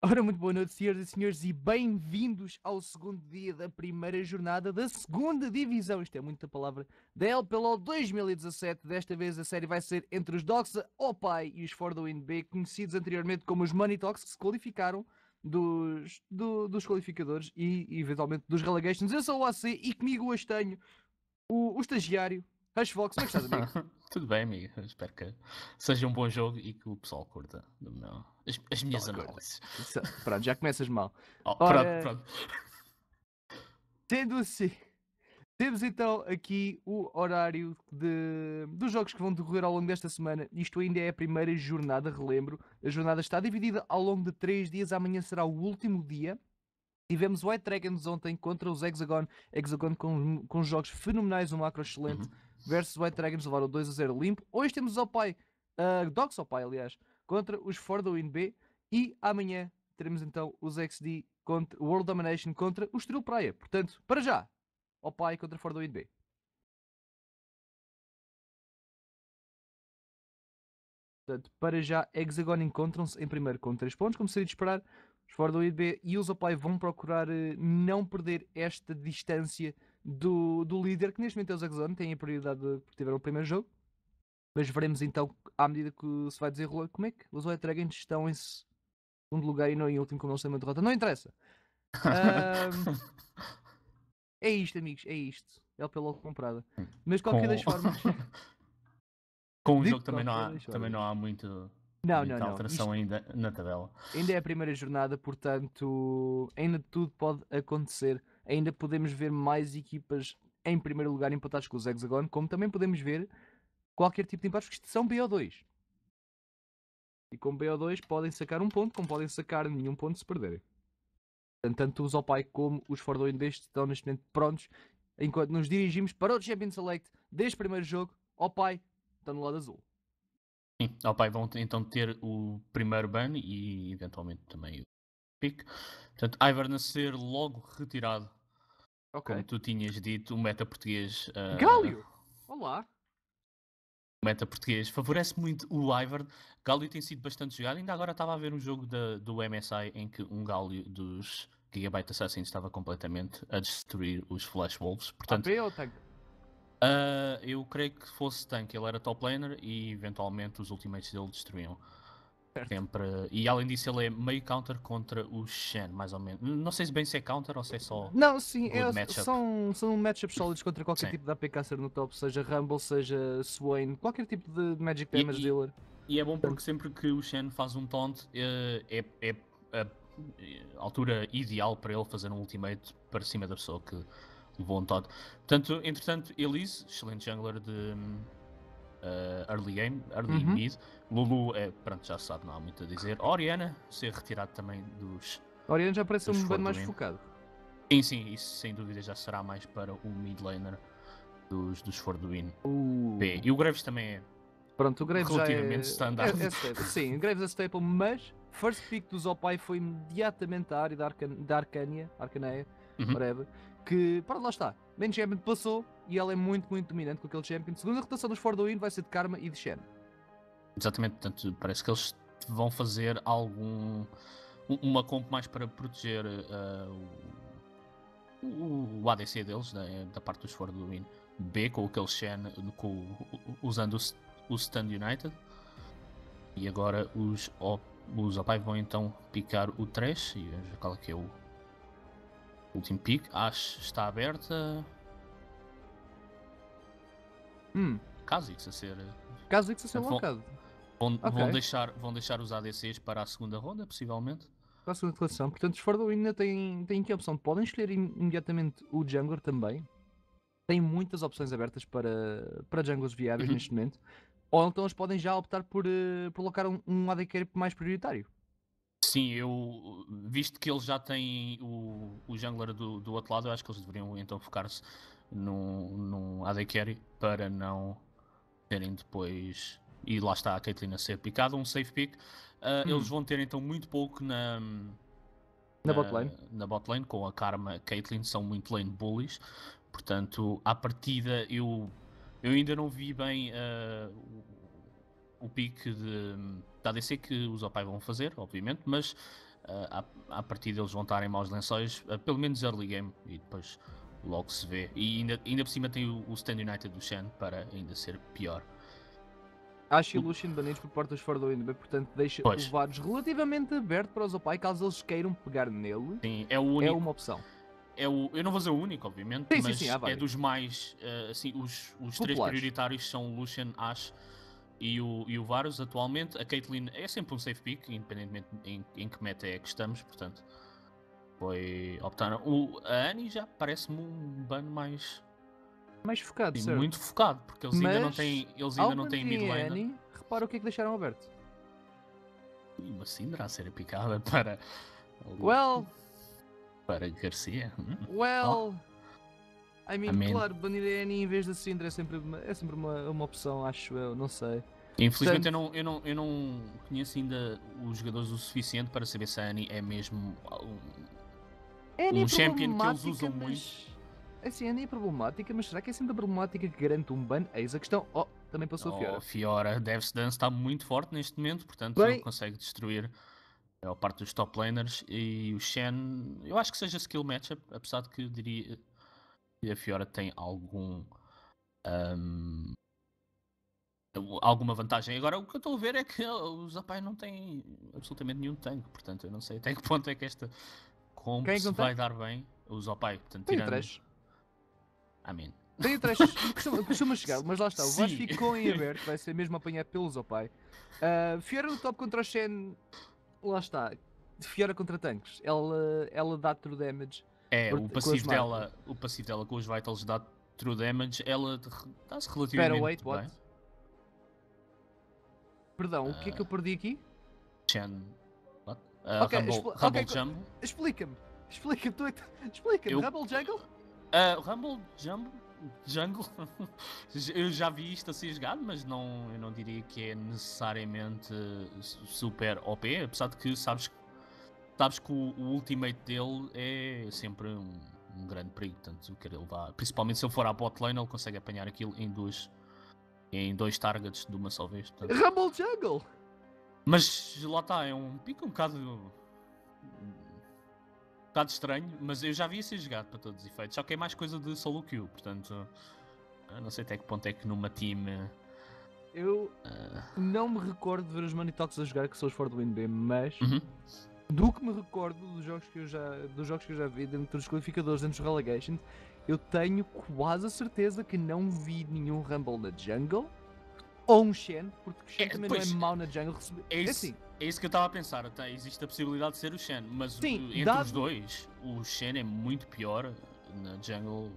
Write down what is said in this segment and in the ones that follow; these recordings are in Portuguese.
Ora, muito boa noite, senhoras e senhores, e bem-vindos ao segundo dia da primeira jornada da segunda divisão. Isto é muita palavra. Da LPLO 2017. Desta vez a série vai ser entre os Doxa, Opai e os For the B, conhecidos anteriormente como os Money Talks, que se qualificaram dos, do- dos qualificadores e, eventualmente, dos relegations. Eu sou o AC e comigo hoje tenho o, o estagiário, Hashfox. Como é que estás, amigo? Tudo bem, amigo. Eu Espero que seja um bom jogo e que o pessoal curta meu- as, as minhas curta. análises. Pronto, já começas mal. Oh, Ora- pronto, pronto. Sendo assim, temos então aqui o horário de, dos jogos que vão decorrer ao longo desta semana. Isto ainda é a primeira jornada, relembro. A jornada está dividida ao longo de três dias. Amanhã será o último dia. Tivemos White Dragons ontem contra os Hexagon. Hexagon com, com jogos fenomenais, um macro excelente. Uhum. Versus White Dragons levaram 2 a 0 limpo. Hoje temos o Pai, uh, Dogs Pai, aliás, contra os For the Win B. E amanhã teremos então os XD contra World Domination contra o Estoril Praia. Portanto, para já, ao pai contra For the Win B. Portanto, para já, Hexagon encontram-se em primeiro com 3 pontos, como seria de esperar. Os For the Win B e os Opai vão procurar eh, não perder esta distância do, do líder, que neste momento é os Hexagon, têm a prioridade de- porque tiveram o primeiro jogo. Mas veremos então, à medida que se vai desenrolar, como é que os White Dragons estão em segundo lugar e não em último, como eles têm uma derrota. Não interessa. É isto, amigos, é isto. LP logo comprada. Mas de qualquer das formas. Com o jogo também não, há, também não há muito, Não, não, não. alteração ainda na tabela. Isto ainda é a primeira jornada, portanto, ainda tudo pode acontecer. Ainda podemos ver mais equipas em primeiro lugar empatados com os Hexagon, como também podemos ver qualquer tipo de empates, isto são BO2. E com BO2 podem sacar um ponto, como podem sacar nenhum ponto se perderem. Portanto, tanto os Opai como os Fordwin deste estão neste momento prontos, enquanto nos dirigimos para o Champion Select deste primeiro jogo. Opai está no lado azul. Sim, ao pai vão então ter o primeiro ban e eventualmente também o pick. Portanto, Ivern ser logo retirado, Como tu tinhas dito, o meta português. ah, Gálio! Olá! O meta português favorece muito o Ivern. Gálio tem sido bastante jogado. Ainda agora estava a ver um jogo da- do MSI em que um Gálio dos Gigabyte Assassins estava completamente a destruir os Flash Wolves. Portanto, AP ou tank? ah, eu creio que fosse tanque. Ele era top laner e eventualmente os ultimates dele destruíam. Sempre. E além disso, ele é meio counter contra o Shen, mais ou menos. Não sei se bem se é counter ou se é só. Não, sim, é- são, são matchups sólidos contra qualquer Sim. tipo de APK ser no top, seja Rumble, seja Swain, qualquer tipo de Magic Damage e- dealer. E é bom porque sempre que o Shen faz um taunt eh, é, é a eh, altura ideal para ele fazer um ultimate para cima da pessoa que levou um taunt. Portanto, entretanto, Elise, excelente jungler de eh, early game, early Uhum. mid. Lulu, é, pronto, já sabe, não há muito a dizer. Oriana, ser retirado também dos. Orion já parece um bando mais focado. Sim, sim, isso sem dúvida já será mais para o mid laner dos, dos Forduin B. E o Graves também é. Pronto, o Graves já é... Relativamente standard. É, é staple. Sim, o Graves é staple, mas first pick do Zopai foi imediatamente à área da, Arcan... da Arcania, Arcaneia, Uhum. whatever, que, para lá está, main champion passou e ela é muito, muito dominante com aquele champion. Segunda rotação dos Fordoin vai ser de Karma e de Shen. Exatamente, portanto, parece que eles vão fazer algum. um- uma comp mais para proteger ah, o, o ADC deles, da, da parte dos Forduin B, com aquele Shen com, o- usando o, o Stand United. E agora os, O- os Opai vão então picar o Trash. E veja qual é que é o último pick. Ash está aberta. Hum, Kha'Zix a ser. caso isso seja Vão- locado. Vão, Ok. vão, deixar, vão deixar os ADCs para a segunda ronda, possivelmente. para a segunda relação. Portanto, os Fordwin ainda têm, têm que opção? Podem escolher im- imediatamente o jungler também. Tem muitas opções abertas para, para junglers viáveis Uhum. neste momento. Ou então eles podem já optar por, eh, por colocar um, um AD carry mais prioritário. Sim, eu visto que eles já têm o, o jungler do, do outro lado, eu acho que eles deveriam então focar-se num, num AD Carry para não terem depois. E lá está a Caitlyn a ser picada, um safe pick. Ah, Hum. Eles vão ter então muito pouco na, Na bot lane. na bot lane, com a Karma Caitlyn, são muito lane bullies. Portanto, à partida, eu, eu ainda não vi bem ah, o, o pick de, da ADC que os Opai vão fazer, obviamente, mas uh, a, a partir deles vão estar em maus lençóis, uh, pelo menos early game, e depois logo se vê. E ainda, ainda por cima tem o, o Stand United do Shen para ainda ser pior. Acho e Lucian banidos por portas fora do WNB, portanto deixa Pois. levados relativamente aberto para os Opai, caso eles queiram pegar nele. Sim, é o É único. uma opção. É o, eu não vou dizer o único, obviamente, Sim, sim, mas sim, há é dos mais. uh, assim, os os três prioritários são o Lucian, Ash e o, e o Varus atualmente. A Caitlyn é sempre um safe pick, independentemente em, em que meta é que estamos, portanto. Foi. Optaram. O, a Annie já parece-me um ban mais. Mais focado, sim, certo? muito focado, porque eles ainda não Mas, têm. Eles ainda não têm mid lane. Repara o que é que deixaram aberto. E Uma Syndra a ser picada para. Well, Para Garcia. Hum. well. I mean, I mean- claro, banir a Annie em vez da Syndra é sempre, uma, é sempre uma, uma opção, acho eu, não sei. Infelizmente eu não, eu, não, eu não conheço ainda os jogadores o suficiente para saber se a Annie é mesmo um, Annie Um é champion que eles usam mas... Assim, a é problemática, mas será que é sempre a problemática que garante um ban? Eis a questão. Oh, também passou a Oh, Fiora. Fiora. Dance Dance está muito forte neste momento, portanto Bem- ele consegue destruir a parte dos top laners e o Shen, eu acho que seja skill matchup, apesar de que eu diria que a Fiora tem algum ahm, alguma vantagem. Agora o que eu estou a ver é que os Apai não têm absolutamente nenhum tanque, portanto eu não sei até que ponto é que esta Quem é que se não vai tem? dar bem. Os Apai, portanto Tem o tirando. Amém. Tem o trash. costuma, costuma chegar, mas lá está. O Vasco ficou em aberto, vai ser mesmo apanhado pelos Opai. Uh, Fiora no top contra o Shen. Lá está. Fiora contra tanques. Ela, ela dá true damage. É, Por- o passivo dela, o passivo dela com os vitals dá true damage, ela dá-se relativamente wait, what? bem. Perdão, o que é que eu perdi aqui? Chen, what? Uh, Ok, Rumble, Rumble ok, co- Jump. Explica-me. Explica-me. é Explica-me. Eu- Rebel Jungle? Uh, Rumble Jungle, eu já vi isto a ser jogado, mas não, eu não diria que é necessariamente su- super OP, apesar de que sabes, sabes que o, o ultimate dele é sempre um, um grande perigo, portanto, quer ele vá, principalmente se ele for à bot lane, ele consegue apanhar aquilo em duas, em dois targets de uma só vez. portanto. Rumble Jungle! Mas lá está, é um pico um bocado. Bocado estranho, mas eu já vi ser jogado para todos os efeitos. Só que é mais coisa de solo queue, portanto. não sei até que ponto é que numa team. Eu ah, não me recordo de ver os Talks a jogar, que são os fora do WinB, mas uhum. do que me recordo dos jogos que eu já, dos jogos que eu já vi dentro dos qualificadores, dentro dos relegations, eu tenho quase a certeza que não vi nenhum Rumble na jungle ou um Shen, porque Shen É, também pois, não é mau na jungle. Receber... é isso. assim, É isso que eu estava a pensar. Até existe a possibilidade de ser o Shen, mas o- Sim, entre dado- os dois, o Shen é muito pior na jungle.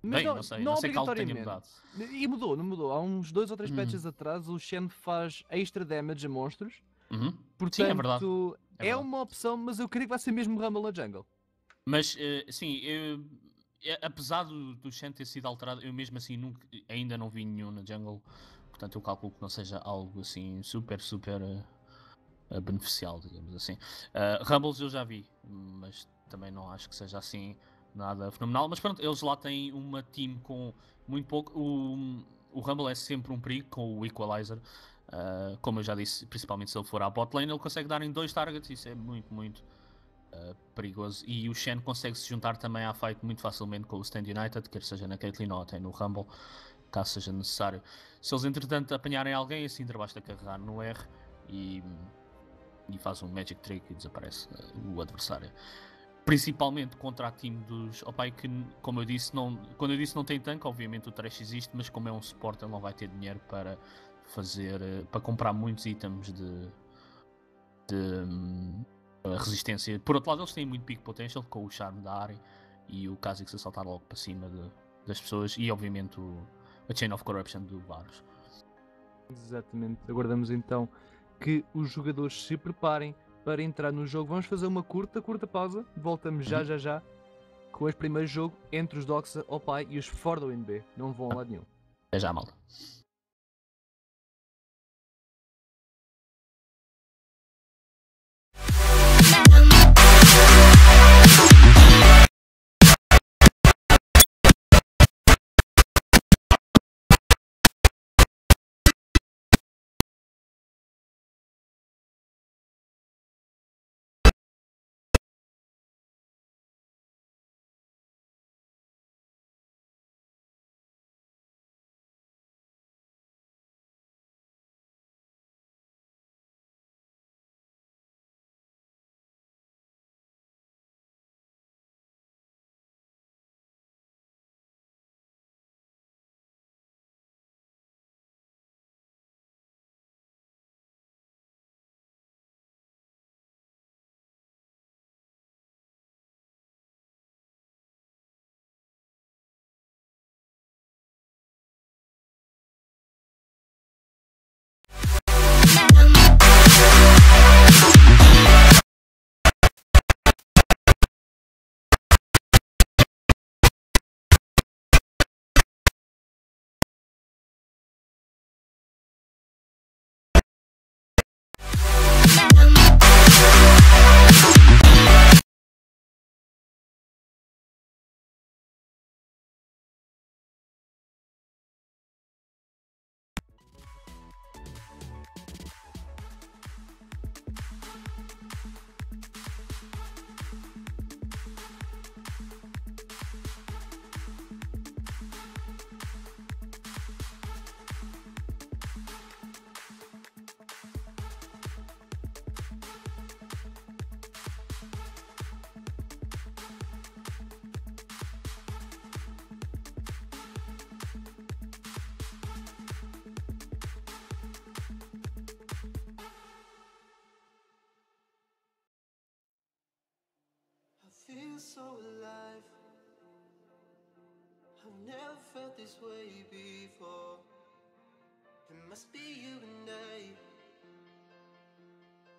mas Bem, não, não sei, não não sei que algo tenha mudado. E mudou, não mudou. Há uns dois ou três Uhum. patches atrás, o Shen faz extra damage a monstros. Uhum. Portanto, Sim, é verdade. é, É verdade. uma opção, mas eu creio que vai ser mesmo Rumble na jungle. Mas, eh, sim, eu- eh, apesar do, do Shen ter sido alterado, eu mesmo assim nunca, ainda não vi nenhum na jungle. Portanto, eu calculo que não seja algo assim super, super eh, beneficial, digamos assim. Uh, Rumbles eu já vi, mas também não acho que seja assim nada fenomenal. Mas pronto, eles lá têm uma team com muito pouco. O, o Rumble é sempre um perigo com o Equalizer. Uh, como eu já disse, principalmente se ele for à bot lane, ele consegue dar em dois targets. Isso é muito, muito uh, perigoso. E o Shen consegue se juntar também à fight muito facilmente com o Stand United, quer seja na Caitlyn ou até no Rumble, caso seja necessário. Se eles entretanto apanharem alguém, assim basta carregar no R e, e faz um Magic Trick e desaparece uh, o adversário. Principalmente contra a team dos Opai, que como eu disse, não, quando eu disse não tem tanque, obviamente o Trash existe, mas como é um suporte, ele não vai ter dinheiro para fazer uh, para comprar muitos itens de, de hum, resistência. Por outro lado, eles têm muito peak potential com o charme da área e o Kha'Zix a saltar logo para cima de- das pessoas e obviamente o, a Chain of Corruption do Varus. Exatamente. Aguardamos então que os jogadores se preparem para entrar no jogo. Vamos fazer uma curta, curta pausa. Voltamos já, Uhum. já, já com este primeiro jogo entre os Doxa, Opai e os Ford do NB. Não vão a lado nenhum. Até já, malta. Feel so alive. I've never felt this way before. It must be you and I.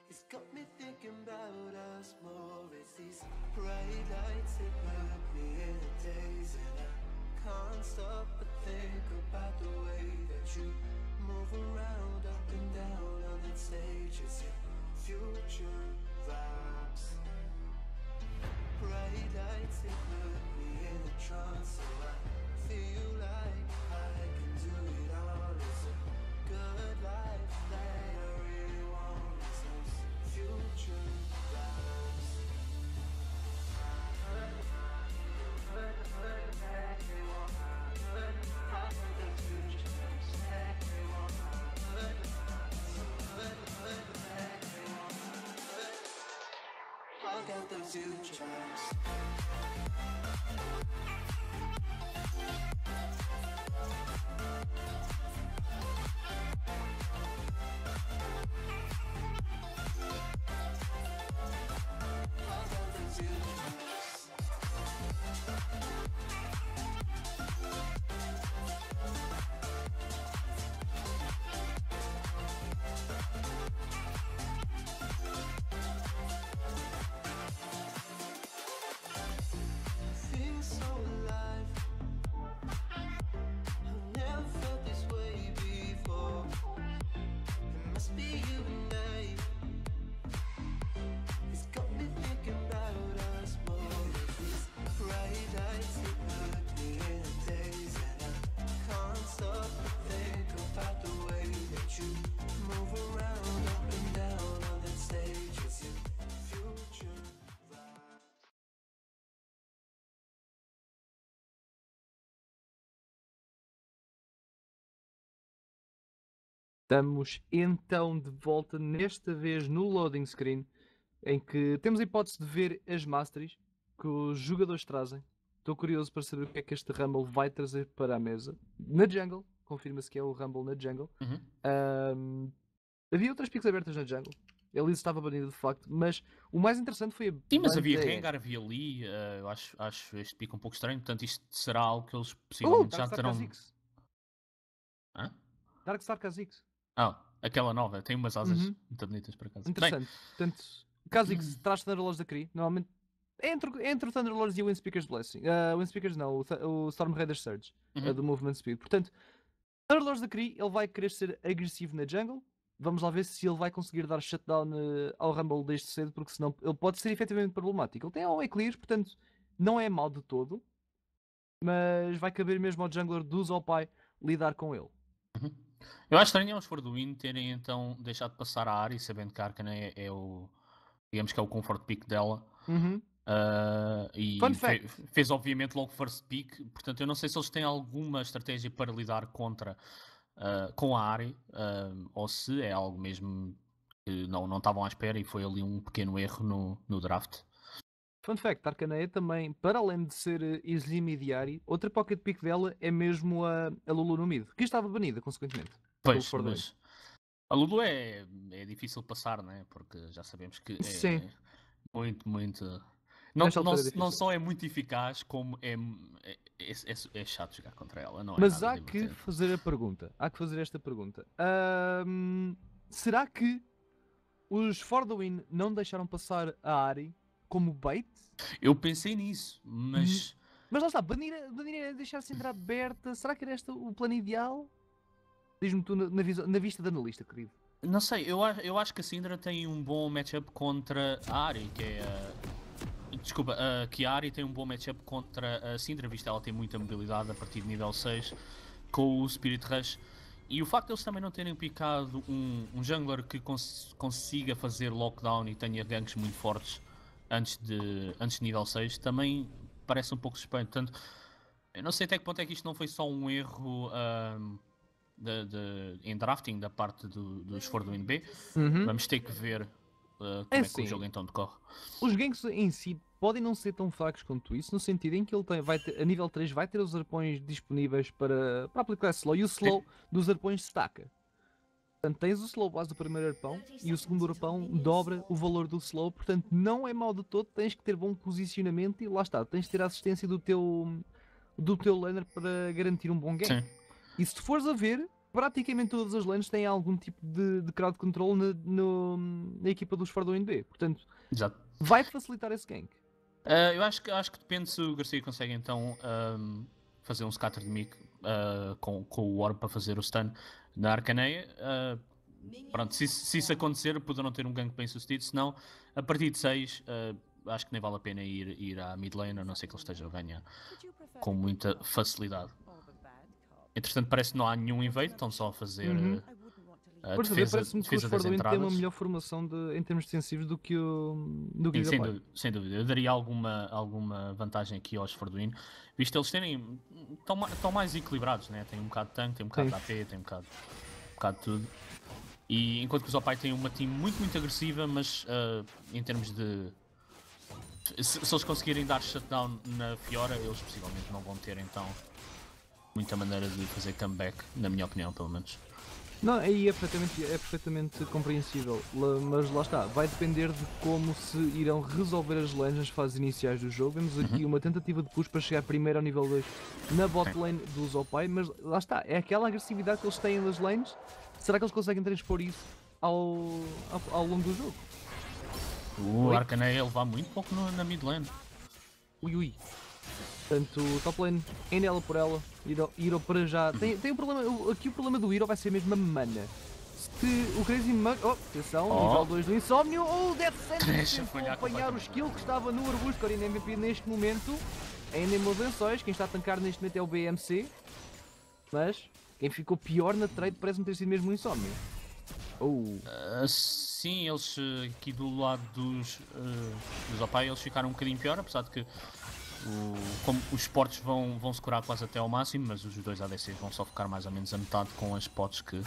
It's got me thinking about us more. It's these bright lights that put me in a daze, and I can't stop but think about the way that you move around, up and down on that stage. It's your future vibes. Bright lights that put me in a trance, so I feel like I can do it all. It's a good life that I really want. It's future those two trust. Estamos então de volta, nesta vez no loading screen, em que temos a hipótese de ver as masteries que os jogadores trazem. Estou curioso para saber o que é que este Rumble vai trazer para a mesa. Na jungle, confirma-se que é o Rumble na jungle. Uhum. Ahm, havia outras picks abertas na jungle. Ele estava banido de facto, mas o mais interessante foi a Sim, mas havia. Rengar, havia Lee, eh, eu acho, acho este pico um pouco estranho, portanto isto será algo que eles Oh, possivelmente já terão... Kha'Zix. Hã? Darkstar Kha'Zix. Ah, aquela nova, tem umas asas Uhum. muito bonitas por acaso. Bem, Interessante. Portanto, Kha'Zix traz Thunderlords da Kree. Normalmente, entre, entre o Thunderlords e o Windspeaker's Blessing. Uh, o Windspeaker's não, o, o Storm Raider Surge. uh, Uhum. do Movement Speed. Portanto, Thunderlords da Kree, ele vai querer ser agressivo na jungle. Vamos lá ver se ele vai conseguir dar shutdown eh, ao Rumble desde cedo, porque senão ele pode ser efetivamente problemático. Ele tem AOE clear, portanto, não é mau de todo. Mas vai caber mesmo ao jungler do Zopai lidar com ele. Eu acho estranho os Forduin terem então deixado passar a área, sabendo que a Arcana é, é o. digamos que é o comfort pick dela. Uhum. ah, e fe- fez obviamente logo first pick, portanto eu não sei se eles têm alguma estratégia para lidar contra ah, com a área ah, ou se é algo mesmo que não, não estavam à espera e foi ali um pequeno erro no, no draft. Fun fact, Arcaneia também, para além de ser eh, eximidiário, outra pocket pick dela é mesmo a, a Lulu no mid, que estava banida, consequentemente. Pois, mas a Lulu é, é difícil passar, né? Porque já sabemos que é Sim. muito, muito. Não, não, é não só é muito eficaz, como é, é, é, é- é chato jogar contra ela, não é? Mas há que fazer a pergunta. Há que fazer esta pergunta. Será que os Forduin não deixaram passar a Ari como bait? Eu pensei nisso, mas Mas lá está, banir, banir é deixar se entrar aberta. Será que era este o plano ideal? Diz-me tu na, na vista de analista, querido. não sei, eu, eu acho que a Syndra tem um bom matchup contra a Ari, que é a. Desculpa, a Chiari tem um bom matchup contra a Syndra, visto que ela tem muita mobilidade a partir de nível 6 com o Spirit Rush. E o facto de eles também não terem picado um, um jungler que cons- consiga fazer lockdown e tenha ganks muito fortes antes de, antes de nível 6 também parece um pouco suspeito. Portanto, eu não sei até que ponto é que isto não foi só um erro ahm, de, de- em drafting da parte do, dos Forduin B. Vamos ter que ver ah, como é, que assim. o jogo então decorre. Os ganks em si podem não ser tão fracos quanto isso, no sentido em que ele tem, vai ter, a nível 3 vai ter os arpões disponíveis para, para aplicar slow e o slow dos arpões destaca. Portanto, tens o slow base do primeiro arpão e o segundo arpão dobra o valor do slow, portanto não é mal de todo, tens que ter bom posicionamento e lá está, tens de ter a assistência do teu, do teu laner para garantir um bom gank. Sim. E se tu fores a ver, praticamente todas as lanes têm algum tipo de, de crowd control na, no- na equipa dos For do NB, portanto Exato. vai facilitar esse gank. Ah, eu acho que, acho que depende se o Garcia consegue então ahm, fazer um scatter de mic ah, com, com o Orb para fazer o stun na Arcaneia. Ah, pronto, se, isso- se isso acontecer, poderão ter um gank bem sucedido. Se não, a partir de 6, acho que nem vale a pena ir, ir à mid lane, a não ser que ele esteja a ganhar com muita facilidade. Entretanto, parece que não há nenhum invade, estão só a fazer Uhum. A Por defesa, parece-me que do NB têm uma melhor formação de, em termos defensivos do que o do que Sim, o sem, dúvida, sem dúvida. Eu daria alguma, alguma vantagem aqui aos Forduino, visto eles terem. estão ma- estão mais equilibrados, né? Tem um bocado de tanque, tem um bocado Sim. de AP, tem um bocado, um bocado de tudo. E enquanto que os Opai têm uma team muito, muito agressiva, mas ah, em termos de. Se, se eles conseguirem dar shutdown na Fiora, eles possivelmente não vão ter então muita maneira de fazer comeback, na minha opinião, pelo menos. Não, aí é perfeitamente, é perfeitamente compreensível, mas lá está, vai depender de como se irão resolver as lanes nas fases iniciais do jogo. Vemos aqui uma tentativa de push para chegar primeiro ao nível 2 na bot lane do Zopai, mas lá está, é aquela agressividade que eles têm nas lanes. Será que eles conseguem transpor isso ao, ao, ao longo do jogo? O Oi? Arcaneia levar muito pouco no- na mid lane. Ui ui. Portanto, top lane, em ela por ela, Hero, Hero para já. Tem, tem um problema, aqui o problema do Hero vai ser mesmo a mana. Se o Crazy Mug. Oh, atenção, Oh. nível 2 do Insomnio. Oh, o Death a tentou apanhar o skill que estava no arbusto Corina MVP neste momento. Ainda em meus lençóis. Quem está a tancar neste momento é o BMC. Mas quem ficou pior na trade parece-me ter sido mesmo o Insomnio. Oh, Ah, sim, eles eh, aqui do lado dos, eh, dos Opai eles ficaram um bocadinho pior, apesar de que o- como os spots vão, vão se curar quase até ao máximo, mas os dois ADCs vão só ficar mais ou menos a metade com as spots que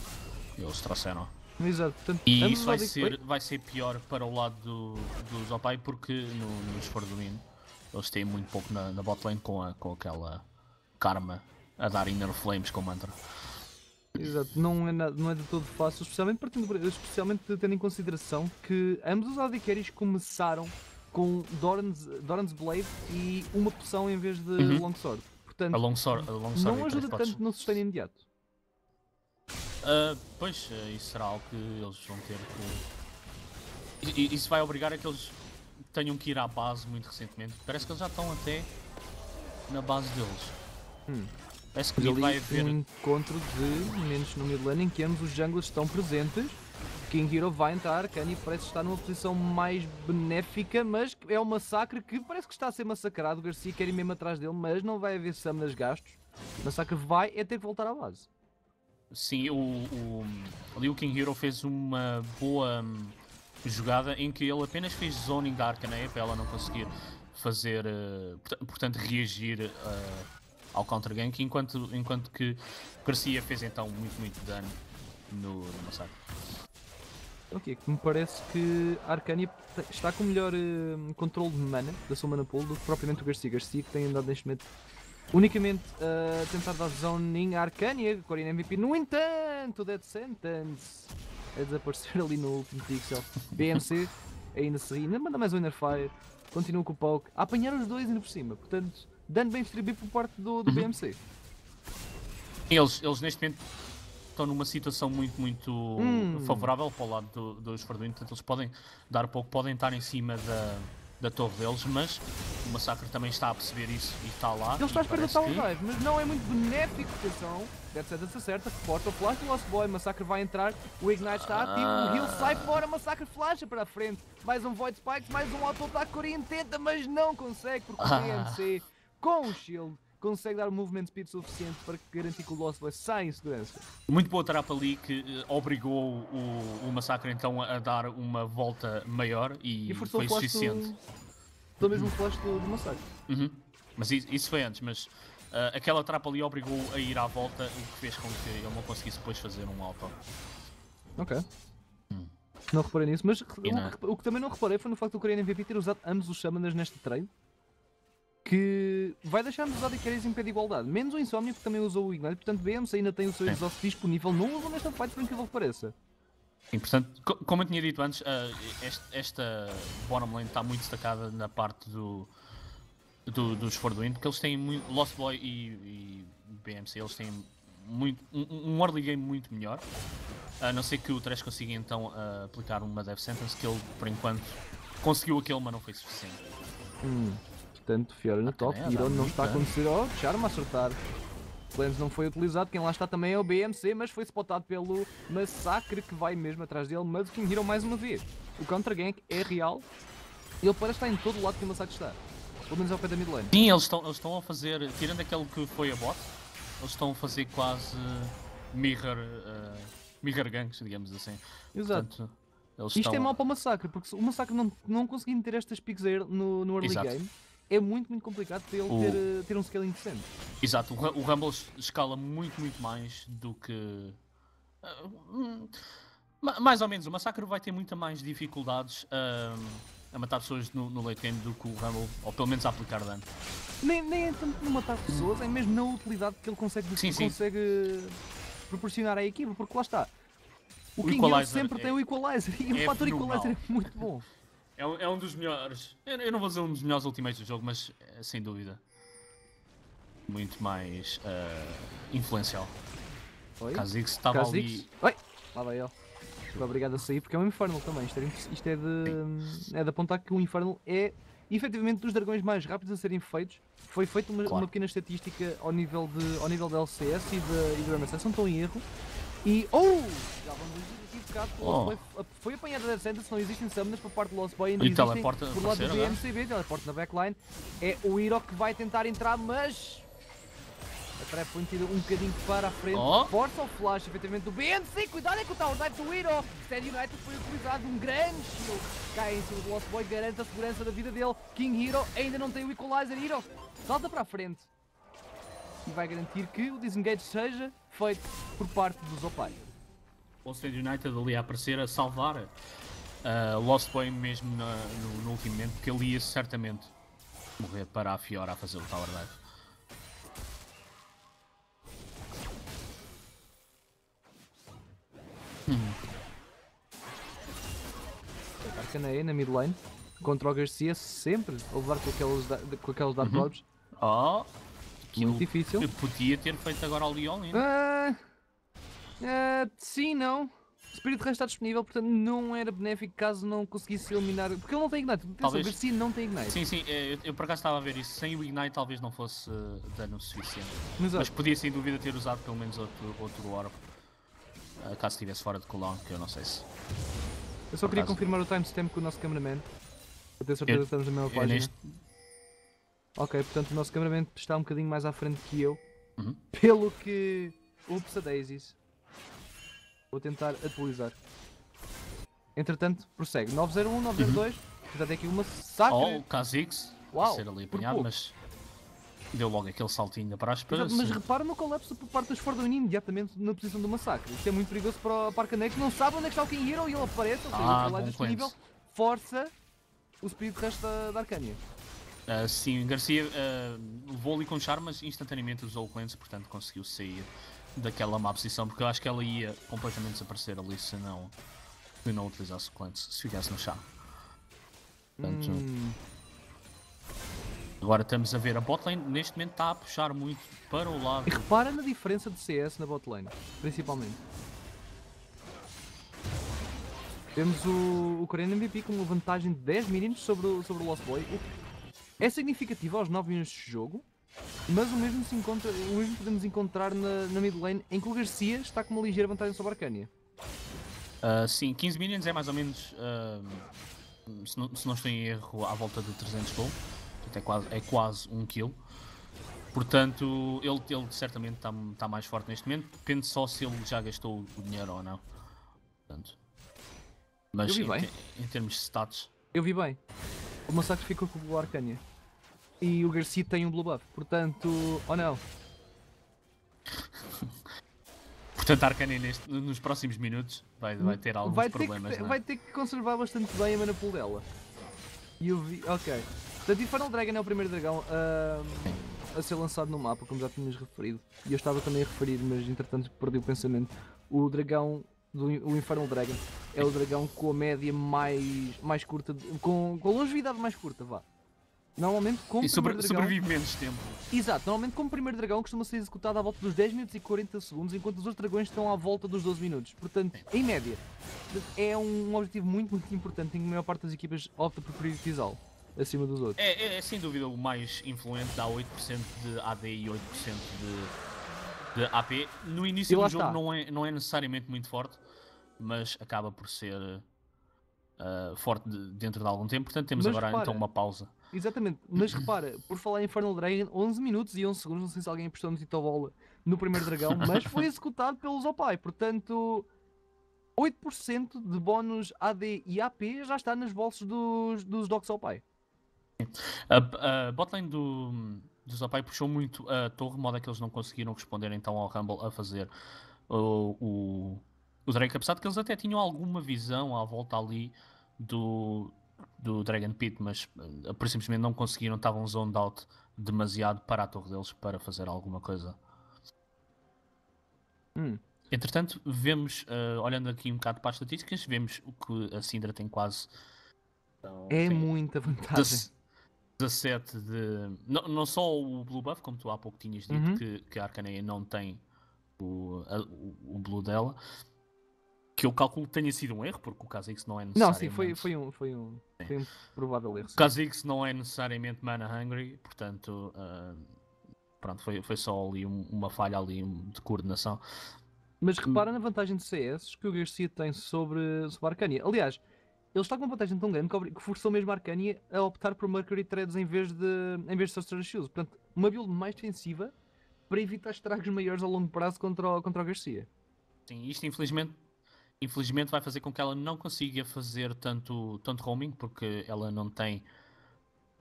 eles trouxeram. exato. Portanto, E ambos isso vai ser, vai ser pior para o lado do, dos Opai porque no, nos Forduino eles têm muito pouco na, na bot lane com, a, com aquela karma a dar inner flames com mantra. Exato, não é, nada, não é de todo fácil, especialmente, partindo, especialmente tendo em consideração que ambos os AD começaram com Doran's, Doran's Blade e uma poção em vez de Uhum. Longsword. Portanto, A longsword, a longsword não ajuda tanto no sustain imediato. Ah, pois, ah, isso será algo que eles vão ter que. I- Isso vai obrigar a que eles tenham que ir à base muito recentemente. Parece que eles já estão até na base deles. Hum. Parece que vai haver. um encontro de menos no mid lane em que ambos os junglers estão presentes. King Hero vai entrar, Kanye parece estar numa posição mais benéfica, mas é um massacre que parece que está a ser massacrado. O Garcia quer ir mesmo atrás dele, mas não vai haver summoners gastos. O massacre vai é ter que voltar à base. Sim, o, o, ali o King Hero fez uma boa hum, jogada em que ele apenas fez zoning da Arcaneia para ela não conseguir fazer, eh, porta- portanto, reagir eh, ao counter gank, enquanto, enquanto que Garcia fez então muito, muito dano no, no massacre. Ok, que me parece que a Arcania te- está com melhor eh, controle de mana da sua mana pool do que propriamente o Garcia. Garcia que tem andado neste momento unicamente a tentar dar zoning à Arcania, Corina MVP. No entanto, Dead Sentence a desaparecer ali no último pixel. BMC ainda se ainda manda mais um Inner Fire, continua com o Poke, a apanhar os dois ainda por cima. Portanto, dano bem distribuído por parte do, do. BMC. Eles, eles neste momento estão numa situação muito, muito Hum. favorável para o lado do- dos Farduino, portanto eles podem dar pouco, podem estar em cima da, da torre deles, mas o Massacre também está a perceber isso e está lá. Ele está à e espera do parece Tower que- Dive, mas não é muito benéfico, atenção. Dead Sentence acerta, porta o flash do Lost Boy, Massacre vai entrar, o Ignite está ativo, o Heal sai fora, Massacre flasha para a frente. Mais um Void Spikes, mais um auto-ataque, Corin tenta, mas não consegue, porque o Ah. PMC, com o shield, consegue dar o movement speed suficiente para garantir que o Lost Boy sai em segurança. Muito boa trapa ali que eh, obrigou o, o Massacre então a, dar uma volta maior e, E foi suficiente. do... do mesmo flash do, do Massacre. Uhum. Mas isso, isso foi antes, mas ah, aquela trapa ali obrigou a ir à volta, o que fez com que ele não conseguisse depois fazer um auto. Ok. Hum. Não reparei nisso, mas o, que- o que também não reparei foi no facto do Korean MVP ter usado ambos os Summoners neste trade. Que vai deixar de usar de Carries em pé de igualdade. Menos o Insomnia, que também usou o Ignite, portanto BMC ainda tem o seu exhaust disponível. Não usou nesta fight, por incrível que pareça. Sim, portanto, co- como eu tinha dito antes, ah, este- esta bottom lane está muito destacada na parte do, do, do esforço do Wind, porque eles têm muito, Lost Boy e, e BMC, eles têm muito, um, um early game muito melhor. A não ser que o Trash consiga então ah, aplicar uma Death Sentence, que ele por enquanto conseguiu aquele, mas não foi suficiente. Hum, portanto, Fiora no top. é, dá Hero não está a acontecer. Oh, Charme a acertar. Cleanse não foi utilizado. Quem lá está também é o BMC, mas foi spotado pelo Massacre que vai mesmo atrás dele. Mas o King Hero mais uma vez. O counter gank é real. Ele parece estar em todo o lado que o Massacre está. Pelo menos ao pé da mid lane. Sim, eles estão, eles estão a fazer, tirando aquele que foi a bot, eles estão a fazer quase mirror, ah, mirror ganks, digamos assim. Exato. Portanto, Isto estão... é mau para o Massacre, porque o Massacre não, não conseguir meter estas picks aí no, no early Exato. game, é muito, muito complicado para ele O- ter, eh, ter um scaling decente. Exato, o, Ru- o Rumble es- escala muito, muito mais do que. ah, hum, ma- mais ou menos, o Massacre vai ter muita mais dificuldades ah, a matar pessoas no, no late game do que o Rumble, ou pelo menos a aplicar dano. Nem, nem é tanto no matar pessoas, é mesmo na utilidade que ele consegue, Sim, sim. consegue proporcionar à equipa, porque lá está. O, O King sempre é- tem o equalizer e o é fator fenomenal. equalizer é muito bom. É um, é um dos melhores. Eu, eu não vou dizer um dos melhores ultimates do jogo, mas é, sem dúvida. Muito mais ah, influencial. Oi? Kha'Zix estava ali. Oi! Lá vai ele. Estou obrigado a sair porque é um Infernal também. Isto é, isto é de, é de apontar que o Infernal é efetivamente dos dragões mais rápidos a serem feitos. Foi feita uma, Claro. uma pequena estatística ao nível, de, ao nível da LCS e, de, e do MSS, não estou em erro. E. Oh! Já vamos aqui um bocado. o Lost Oh. Boy foi apanhado da Sentence, não existem summoners por parte do Lost Boy, ainda E existem teleporta por lado do? BMCB, teleporta na backline. É o Hero que vai tentar entrar, mas. A trap foi metida um bocadinho para a frente. Oh. Força o flash, efetivamente, do BNC. Cuidado é que o Tower Dive do Hero. Steady United foi utilizado um grande shield. Cai em cima do Lost Boy, garante a segurança da vida dele. King Hero ainda não tem o Equalizer. Hero salta para a frente. E vai garantir que o disengage seja feito por parte do Zopai. O State United ali a aparecer a salvar a Lost Boy mesmo na- no, no último momento, porque ele ia certamente morrer para a Fiora a fazer o Tower Dive. Arcaneia na mid lane. Contra o Garcia, sempre a levar com aqueles, com aqueles dart Uhum. orbs. Oh, Muito difícil. podia ter feito agora ao Leon. hein? Ah, ah, sim, não. O Spirit Rush está disponível, portanto não era benéfico caso não conseguisse eliminar. Porque ele não tem Ignite. Talvez- o Garcia não tem Ignite. Sim, sim, eh, eu, eu por acaso estava a ver isso. Sem o Ignite talvez não fosse eh, dano suficiente. Mas, Mas podia sem dúvida ter usado pelo menos outro, outro Orb. eh, caso estivesse fora de cooldown, que eu não sei se. eu só queria acaso- confirmar o timestamp com o nosso cameraman. Para ter certeza que estamos na mesma página. neste, Ok, portanto o nosso cameraman está um bocadinho mais à frente que eu. Uhum. Pelo que. Ups a daisies. Vou tentar atualizar. Entretanto, prossegue. 901, 902. Portanto, é aqui uma sacra. oh, o Kha'Zix, Uau, ser ali apanhado, mas deu logo aquele saltinho para as Mas, mas repara no colapso por parte dos Fordoni imediatamente na posição do massacre. Isto é muito perigoso para o Parcanex. Não sabe onde é que está o King Hero e ele aparece. Ou seja, Ah, bom disponível. cleanse. Força o Spirit Rush da, da Arcania. Ah, sim, Garcia ah, levou ali com charme, mas instantaneamente usou o cleanse, portanto conseguiu sair daquela má posição, porque eu acho que ela ia completamente desaparecer ali se não, se não utilizasse o cleanse, se ficasse no chá. Portanto, Hum, agora estamos a ver a botlane, neste momento está a puxar muito para o lado. E repara na diferença de CS na bot lane, principalmente. Temos o, o Korean MVP com uma vantagem de 10 mínimos sobre o, sobre o Lost Boy. O que é significativo aos 9 minutos de jogo, mas o mesmo, se encontra, o mesmo podemos encontrar na, na mid lane, em que o Garcia está com uma ligeira vantagem sobre a Arcania. Ah, sim, 15 minions é mais ou menos, ah, se, não, se não estou em erro, à volta de 300 gold. Portanto, é quase, é quase um kill. Portanto, ele, ele certamente está está mais forte neste momento. Depende só se ele já gastou o dinheiro ou não. Portanto, mas Eu vi em, bem. te- em termos de stats, Eu vi bem. O Massacre ficou com o Blue Arcania. E o Garcia tem um Blue Buff. Portanto, oh não. portanto, a Arcane neste, nos próximos minutos vai, vai ter alguns vai ter, problemas. que, é? vai ter que conservar bastante bem a mana pool dela. E eu vi. Ok. Portanto, Infernal Dragon é o primeiro dragão a, a ser lançado no mapa, como já tinhas referido. E eu estava também a referir, mas entretanto perdi o pensamento. O dragão, do, o Infernal Dragon, é o dragão com a média mais, mais curta, de- com, com a longevidade mais curta, vá. Normalmente, como E sobre, dragão, sobrevive menos tempo. Exato, normalmente como primeiro dragão costuma ser executado à volta dos 10 minutos e 40 segundos, enquanto os outros dragões estão à volta dos 12 minutos. Portanto, em média, é um objetivo muito, muito importante em que a maior parte das equipas opta por prioritizá-lo acima dos outros. É, é, é sem dúvida o mais influente, dá 8% de AD e 8% de, de AP. No início do jogo está. não é, não é necessariamente muito forte, mas acaba por ser ah, forte de- dentro de algum tempo. Portanto, temos Mas agora repara, então uma pausa. Exatamente, mas repara, por falar em Infernal Dragon, 11 minutos e 11 segundos, não sei se alguém apostou no Tito Bola no primeiro dragão, mas foi executado pelos Opai, portanto 8% de bónus AD e AP já está nas bolsas dos, dos Docs Opai. A, a botlane do, do Zapai puxou muito a torre, de modo a que eles não conseguiram responder então ao Rumble a fazer o, o, o Drake, apesar de que eles até tinham alguma visão à volta ali do, do Dragon Pit, mas por simplesmente não conseguiram, estavam zoned out demasiado para a torre deles para fazer alguma coisa. Hum. Entretanto, vemos, eh, olhando aqui um bocado para as estatísticas, vemos o que a Syndra tem quase. então, É tem- muita vantagem. 17 17 de. Não, não só o Blue Buff, como tu há pouco tinhas dito Uhum. que, que a Arcaneia não tem o, a- o, o Blue dela. Que eu calculo que tenha sido um erro, porque o Kha'Zix não é Não, necessariamente. sim, foi, foi, um, foi, um, foi um provável erro. O Kha'Zix não é necessariamente mana hungry, portanto. ah, pronto, foi, foi só ali um- uma falha ali de coordenação. Mas repara na vantagem de CS que o Garcia tem sobre, sobre a Arcania. Aliás, ele está com uma vantagem tão grande que forçou mesmo a Arcania a optar por Mercury Threads em vez de, em vez de Sorcerer Shields. Portanto, uma build mais defensiva para evitar estragos maiores a longo prazo contra o, contra o Garcia. Sim, isto infelizmente, infelizmente vai fazer com que ela não consiga fazer tanto, tanto roaming, porque ela não tem,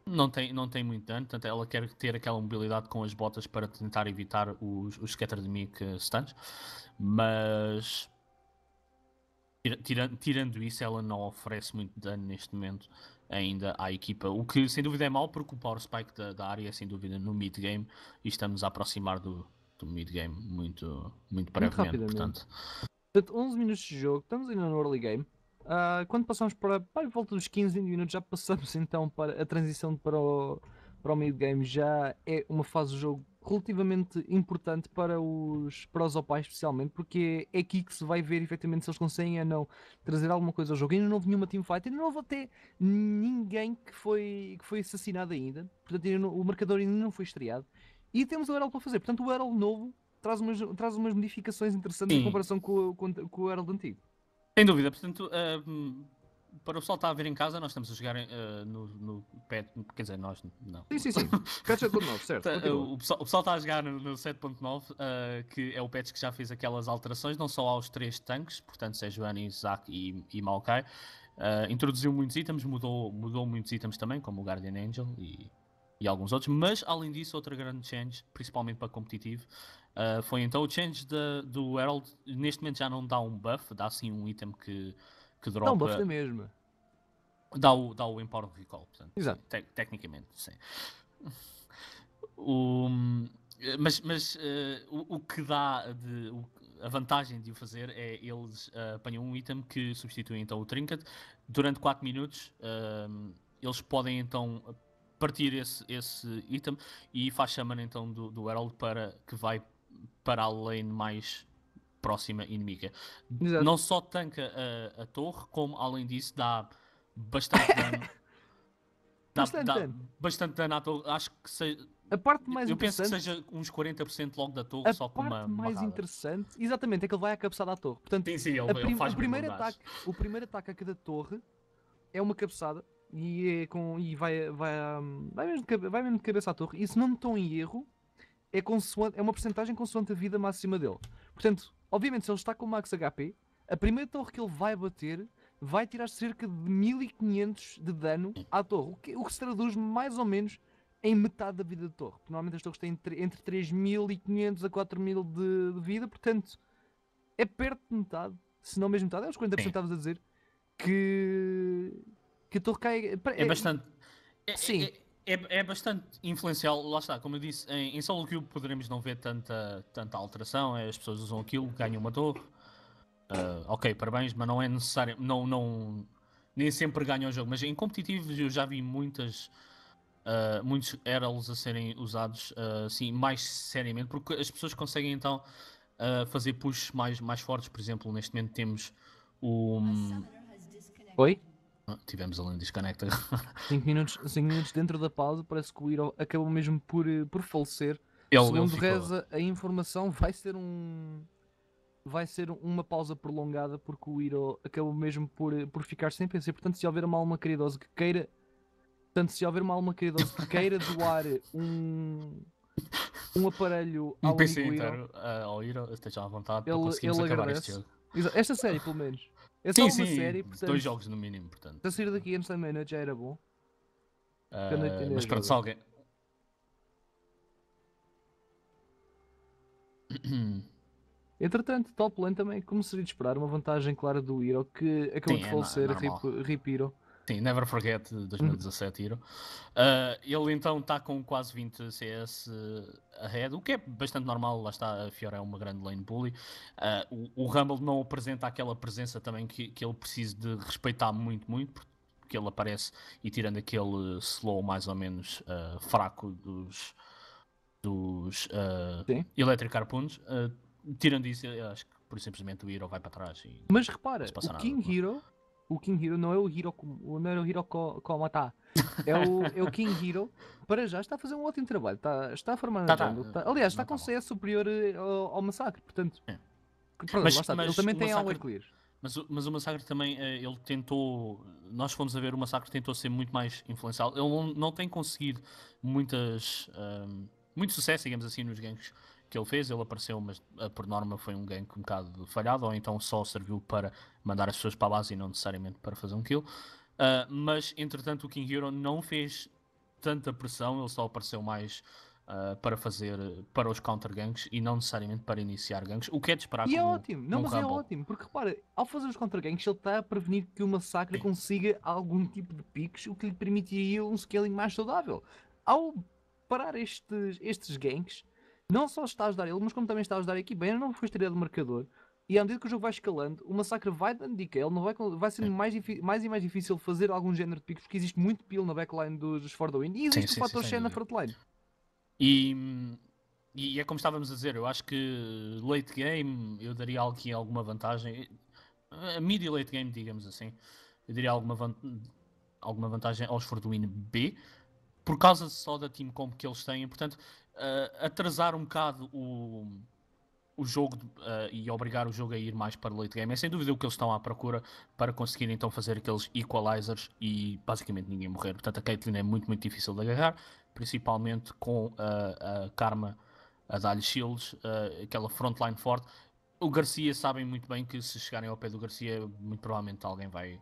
não tem, não tem muito dano, portanto ela quer ter aquela mobilidade com as botas para tentar evitar os, os Scatter Mimic stuns, mas tira- tira- tirando isso ela não oferece muito dano neste momento ainda à equipa, o que sem dúvida é mau porque o Power Spike da, da área é sem dúvida no mid game e estamos a aproximar do, do mid game muito, muito brevemente, rapidamente. portanto Portanto, 11 minutos de jogo, estamos ainda no early game. Ah, quando passamos para, para volta dos 15, 20 minutos, já passamos então para a transição para o, para o mid game. Já é uma fase do jogo relativamente importante para os, para os opais, especialmente, porque é aqui que se vai ver efetivamente se eles conseguem ou não trazer alguma coisa ao jogo. Ainda não houve nenhuma teamfight, ainda não houve até ninguém que foi, que foi assassinado ainda. Portanto, não- o marcador ainda não foi estreado. E temos o Herald para fazer. Portanto, o Herald novo traz umas, traz umas modificações interessantes em Sim. comparação com, o- com, com o Herald antigo. Sem dúvida, portanto, ahm, para o pessoal está a ver em casa, nós estamos a jogar ah, no, no pad, quer dizer, nós não. Sim, sim, sim. Patch 7.9, certo. Tá. O pessoal, o pessoal está a jogar no, no 7.9, ah, que é o patch que já fez aquelas alterações, não só aos três tanques, portanto, Sejuani, Zac e, e Maokai. Ah, introduziu muitos itens, mudou, mudou muitos itens também, como o Guardian Angel e, e alguns outros, mas além disso, outra grande change, principalmente para competitivo, ah, foi então o change da- do Herald. Neste momento já não dá um buff, dá sim um item que, que dropa. Não, buff da mesma. Dá o, dá o Empowered Recall, portanto, Exato. te- tecnicamente, sim. O, mas mas eh, o, o que dá de, o- a vantagem de o fazer é eles eh, apanham um item que substitui então o Trinket. Durante 4 minutos ehm, eles podem então partir esse, esse item e faz chamar então do, do Herald para que vai para a lane mais próxima inimiga. Exato. Não só tanca a, a torre, como além disso dá bastante dano. Dá, Bastante dá dano. bastante dano à torre. Acho que se- A parte mais eu penso que seja uns 40% logo da torre, a só com parte uma. mais barrada. interessante, exatamente, é que ele vai à cabeçada à torre. Portanto, Sim, sim, ele, a ele prim- faz o, primeiro ataque, o primeiro ataque a cada torre é uma cabeçada e, é com, e vai, vai, hum, vai, mesmo de, vai mesmo de cabeça à torre. E se não estou em erro, é, consoante, é uma porcentagem consoante a vida máxima dele. Portanto, obviamente, se ele está com max HP, a primeira torre que ele vai bater vai tirar cerca de 1500 de dano à torre, o que, o que se traduz mais ou menos em metade da vida da torre. Porque Normalmente as torres têm entre, entre 3500 a 4000 de, de vida, portanto é perto de metade, se não mesmo metade, é uns 40% Sim. estavas a dizer, que, que a torre cai. É bastante. é- Sim. é- É, é bastante influencial, lá está, como eu disse, em, em solo cube poderemos não ver tanta, tanta alteração, é, as pessoas usam aquilo, ganham uma torre, ah, ok, parabéns, mas não é necessário, não, não, nem sempre ganham o jogo, mas em competitivos eu já vi muitas, ah, muitos heralds a serem usados ah, assim, mais seriamente, porque as pessoas conseguem então ah, fazer pushes mais, mais fortes, por exemplo, neste momento temos o... Oi? Ah, Tivemos ali um disconnect 5 minutos, cinco minutos dentro da pausa, parece que o Hiro acabou mesmo por, eh, por falecer. Ele, Segundo ele reza a informação, vai ser um. Vai ser uma pausa prolongada porque o Hiro acabou mesmo por, eh, por ficar sem PC. Portanto, se houver uma alma caridosa que queira. Portanto, se houver uma alma caridosa que queira doar um. Um aparelho um ao PC amigo Hiro, inteiro ah, ao Hero, estejam à vontade para Ele- conseguirmos ele acabar agradece. este jogo. Esta série, pelo menos. É só Sim, uma sim, série, portanto. dois jogos no mínimo, portanto. Se eu sair daqui antes da meia-noite já era bom. Entendi mas pronto, se alguém. Entretanto, top lane também, como seria de esperar, uma vantagem clara do Hero que acabou Sim, de é falecer, rip, rip Hero. Sim, Never Forget de 2017 Hero. Ah, ele então está com quase 20 CS ahead, o que é bastante normal, lá está, a Fiora é uma grande lane bully. Ah, o, o Rumble não apresenta aquela presença também que, que ele precisa de respeitar muito, muito, porque ele aparece e tirando aquele slow mais ou menos ah, fraco dos, dos Sim. Electric Harpoons, ah, tirando isso, acho que por simplesmente o Hero vai para trás. E... Mas repara, o King não. Hero, o King Hero não é o Hero como, não era o Hero co- como tá. É o, é o King Hero, para já está a fazer um ótimo trabalho, está, está a formar Tá, tá, tá- aliás, está não com tá. CS superior eh, ao, ao Massacre, portanto. É. Pronto, Mas- está, ele mas também o tem algo clear. Mas, o- mas o Massacre também, eh, ele tentou. Nós fomos a ver, o Massacre tentou ser muito mais influencial. Ele não, não tem conseguido muitas. ahm, muito sucesso, digamos assim, nos ganks que ele fez. Ele apareceu, mas eh, por norma foi um gank um bocado falhado, ou então só serviu para mandar as pessoas para a base e não necessariamente para fazer um kill. Ah, mas entretanto, o King Hero não fez tanta pressão, ele só apareceu mais. ah, para fazer para os counter ganks e não necessariamente para iniciar ganks, o que é de esperar E é ótimo, não, mas é Rumble. ótimo, porque repara, ao fazer os contra-ganks, ele está a prevenir que o Massacre consiga algum tipo de picos, o que lhe permitiria um scaling mais saudável. Ao parar estes, estes ganks, não só está a ajudar ele, mas como também está a ajudar a equipa. Ainda não foi estreia de marcador. E à medida que o jogo vai escalando, o Massacre vai dando dica. Ele não vai, vai sendo Sim. mais, mais e mais difícil fazer algum género de picos, porque existe muito peel na backline dos For the Win e existe sim, o fator Shen na frontline. E, e é como estávamos a dizer, eu acho que late game eu daria aqui alguma vantagem. A mid e late game, digamos assim, eu diria alguma, van- alguma vantagem aos Forduin B por causa só da team comp que eles têm. Portanto, eh, atrasar um bocado o, o jogo eh, e obrigar o jogo a ir mais para late game é sem dúvida o que eles estão à procura para conseguir então fazer aqueles equalizers e basicamente ninguém morrer. Portanto, a Caitlyn é muito, muito difícil de agarrar, principalmente com a, a Karma a dar-lhe shields, aquela frontline forte. O Garcia sabem muito bem que se chegarem ao pé do Garcia, muito provavelmente alguém vai,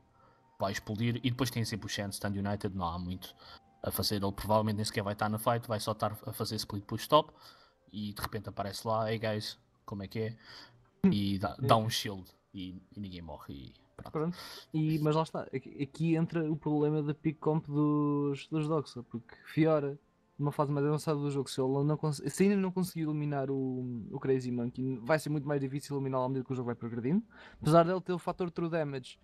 vai explodir. E depois tem sempre o chance, Stand United, não há muito a fazer. Ele provavelmente nem sequer vai estar na fight, vai só estar a fazer split push top. E de repente aparece lá, hey guys, como é que é? E dá, dá um shield e, e ninguém morre. E pronto. Pronto. E, mas lá está, aqui, aqui entra o problema da pick comp dos, dos Doxa, porque Fiora, numa fase mais avançada do jogo, se, ele não se ainda não conseguir eliminar o, o Crazy Monkey, vai ser muito mais difícil eliminá-lo à medida que o jogo vai progredindo, apesar dele ter o fator true damage.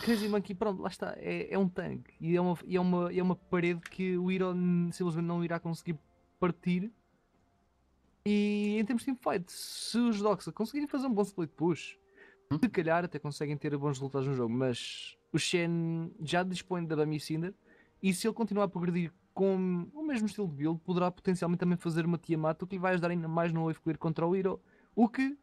Crazy Monkey, pronto, lá está, é, é um tanque e é uma, e é, uma, é uma parede que o Hero simplesmente não irá conseguir partir. E em termos de teamfight, se os Doxa conseguirem fazer um bom split push, se calhar até conseguem ter bons resultados no jogo, mas o Shen já dispõe da Bami Cinder e se ele continuar a progredir com o mesmo estilo de build, poderá potencialmente também fazer uma Tiamat, o que lhe vai ajudar ainda mais no wave clear contra o Hero, o que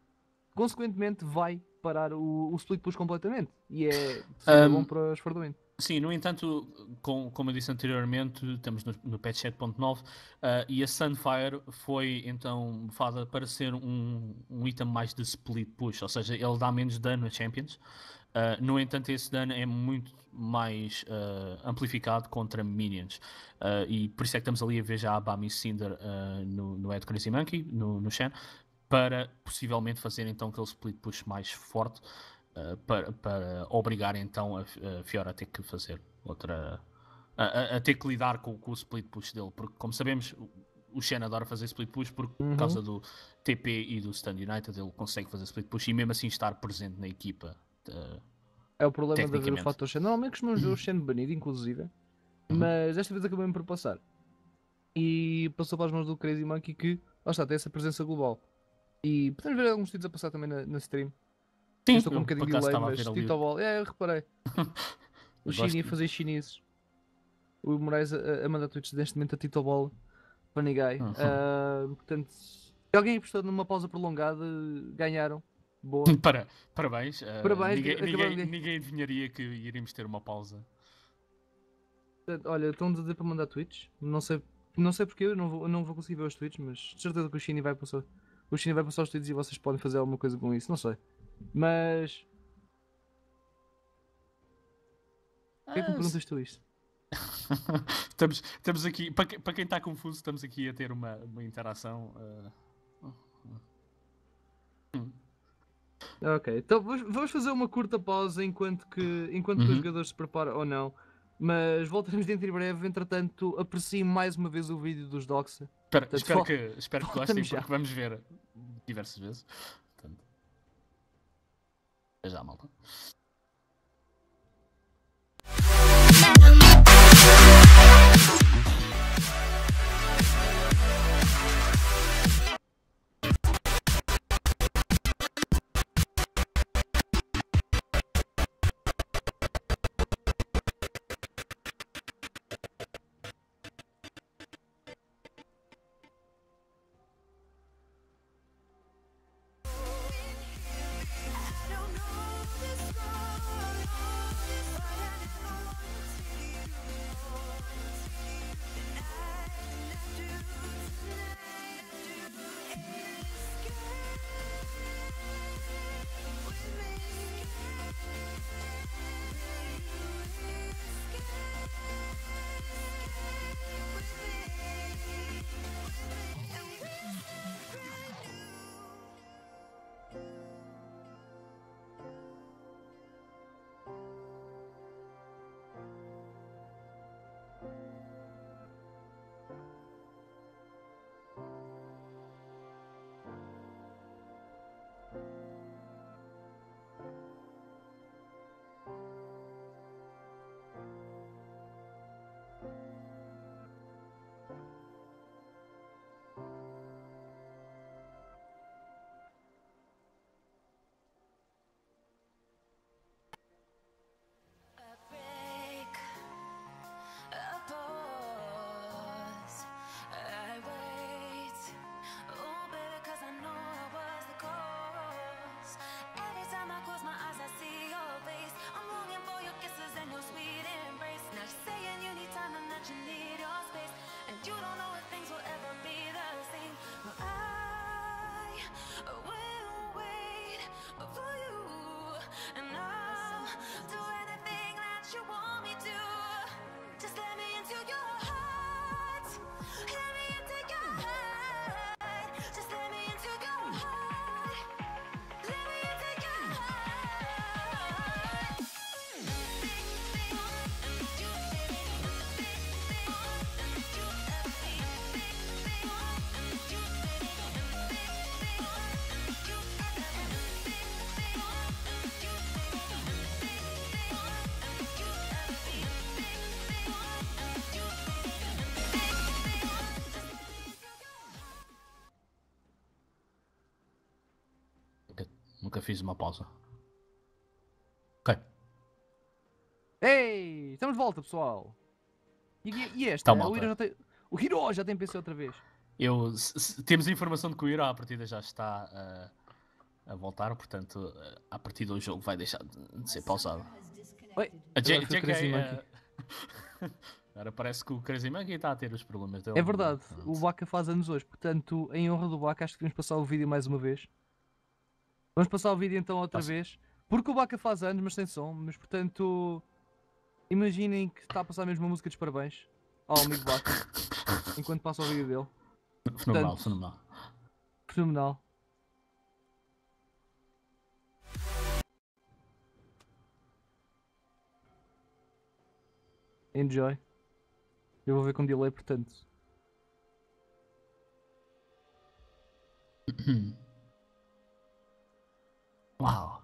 consequentemente vai parar o, o split push completamente e é Um, bom para os Fardoin. Sim, no entanto, com- como eu disse anteriormente, estamos no, no patch 7.9 ah, e a Sunfire foi então bufada para ser um, um item mais de split push, ou seja, ele dá menos dano a champions. Ah, no entanto, esse dano é muito mais ah, amplificado contra minions. Ah, e por isso é que estamos ali a ver já a Bami Cinder no, no Ed Crazy Monkey, no, no Shen, para possivelmente fazer então aquele split push mais forte. Uh, para, para obrigar então a, a Fiora a ter que fazer outra a, a- ter que lidar com, com o split push dele, porque como sabemos, o- Shen adora fazer split push por Uhum. causa do TP e do Stand United, ele consegue fazer split push e mesmo assim estar presente na equipa. Uh, É o problema de haver o fator Shen. Normalmente costumamos ver o Shen banido, inclusive. Uhum. Mas desta vez acabou-me por passar. E passou para as mãos do Crazy Monkey que, lá está, tem essa presença global. E podemos ver alguns títulos a passar também na, na stream. sim, Eu estou com um bocadinho de delay, mas Tito Ball. É, eu reparei. O Eu Shini a fazer chineses. O Moraes a, a mandar tweets neste momento a Tito Ball. Funny guy. Uhum. Ah, portanto, se alguém apostou numa pausa prolongada, ganharam. Boa. Para, parabéns. uh, Parabéns, ninguém, ninguém, ninguém adivinharia que iríamos ter uma pausa. Olha, estão-nos a dizer para mandar tweets. Não sei, não sei porque eu não vou, eu não vou conseguir ver os tweets, mas de certeza que o Shini vai passar. O Shini vai passar os tweets e vocês podem fazer alguma coisa com isso, não sei. Mas. Por que é que me Ah, perguntas tu isto? estamos, estamos aqui, para, para quem está confuso, estamos aqui a ter uma, uma interação. uh, Ok, então vamos fazer uma curta pausa enquanto que, enquanto que os Uhum. jogadores se preparam ou não. Mas voltaremos dentro em breve. Entretanto, apreciem mais uma vez o vídeo dos Doxa. espera, Portanto, espero que, espero que gostem, já. porque vamos ver diversas vezes. Portanto, até já, malta. Just let fiz uma pausa. Ok. Ei, estamos de volta, pessoal. E, e este? Então, o, malta. Hiro já tem, o Hiro já tem PC outra vez. Eu, se- se- temos a informação de que o Ira à partida já está uh, a voltar, portanto, uh, à partida o jogo vai deixar de, de ser pausado. Oi, A J- o JK, uh, Agora parece que o Crazy Monkey está a ter os problemas dele. É verdade, o Baca faz anos hoje, portanto, em honra do Baca, acho que devemos passar o vídeo mais uma vez. Vamos passar o vídeo então outra Passa. vez, porque o Baca faz anos, mas sem som, mas portanto, imaginem que está a passar mesmo uma música dos parabéns ao amigo Baca, enquanto passa o vídeo dele. Fenomenal, portanto- fenomenal. Fenomenal. Enjoy. Eu vou ver com delay, portanto. Uau.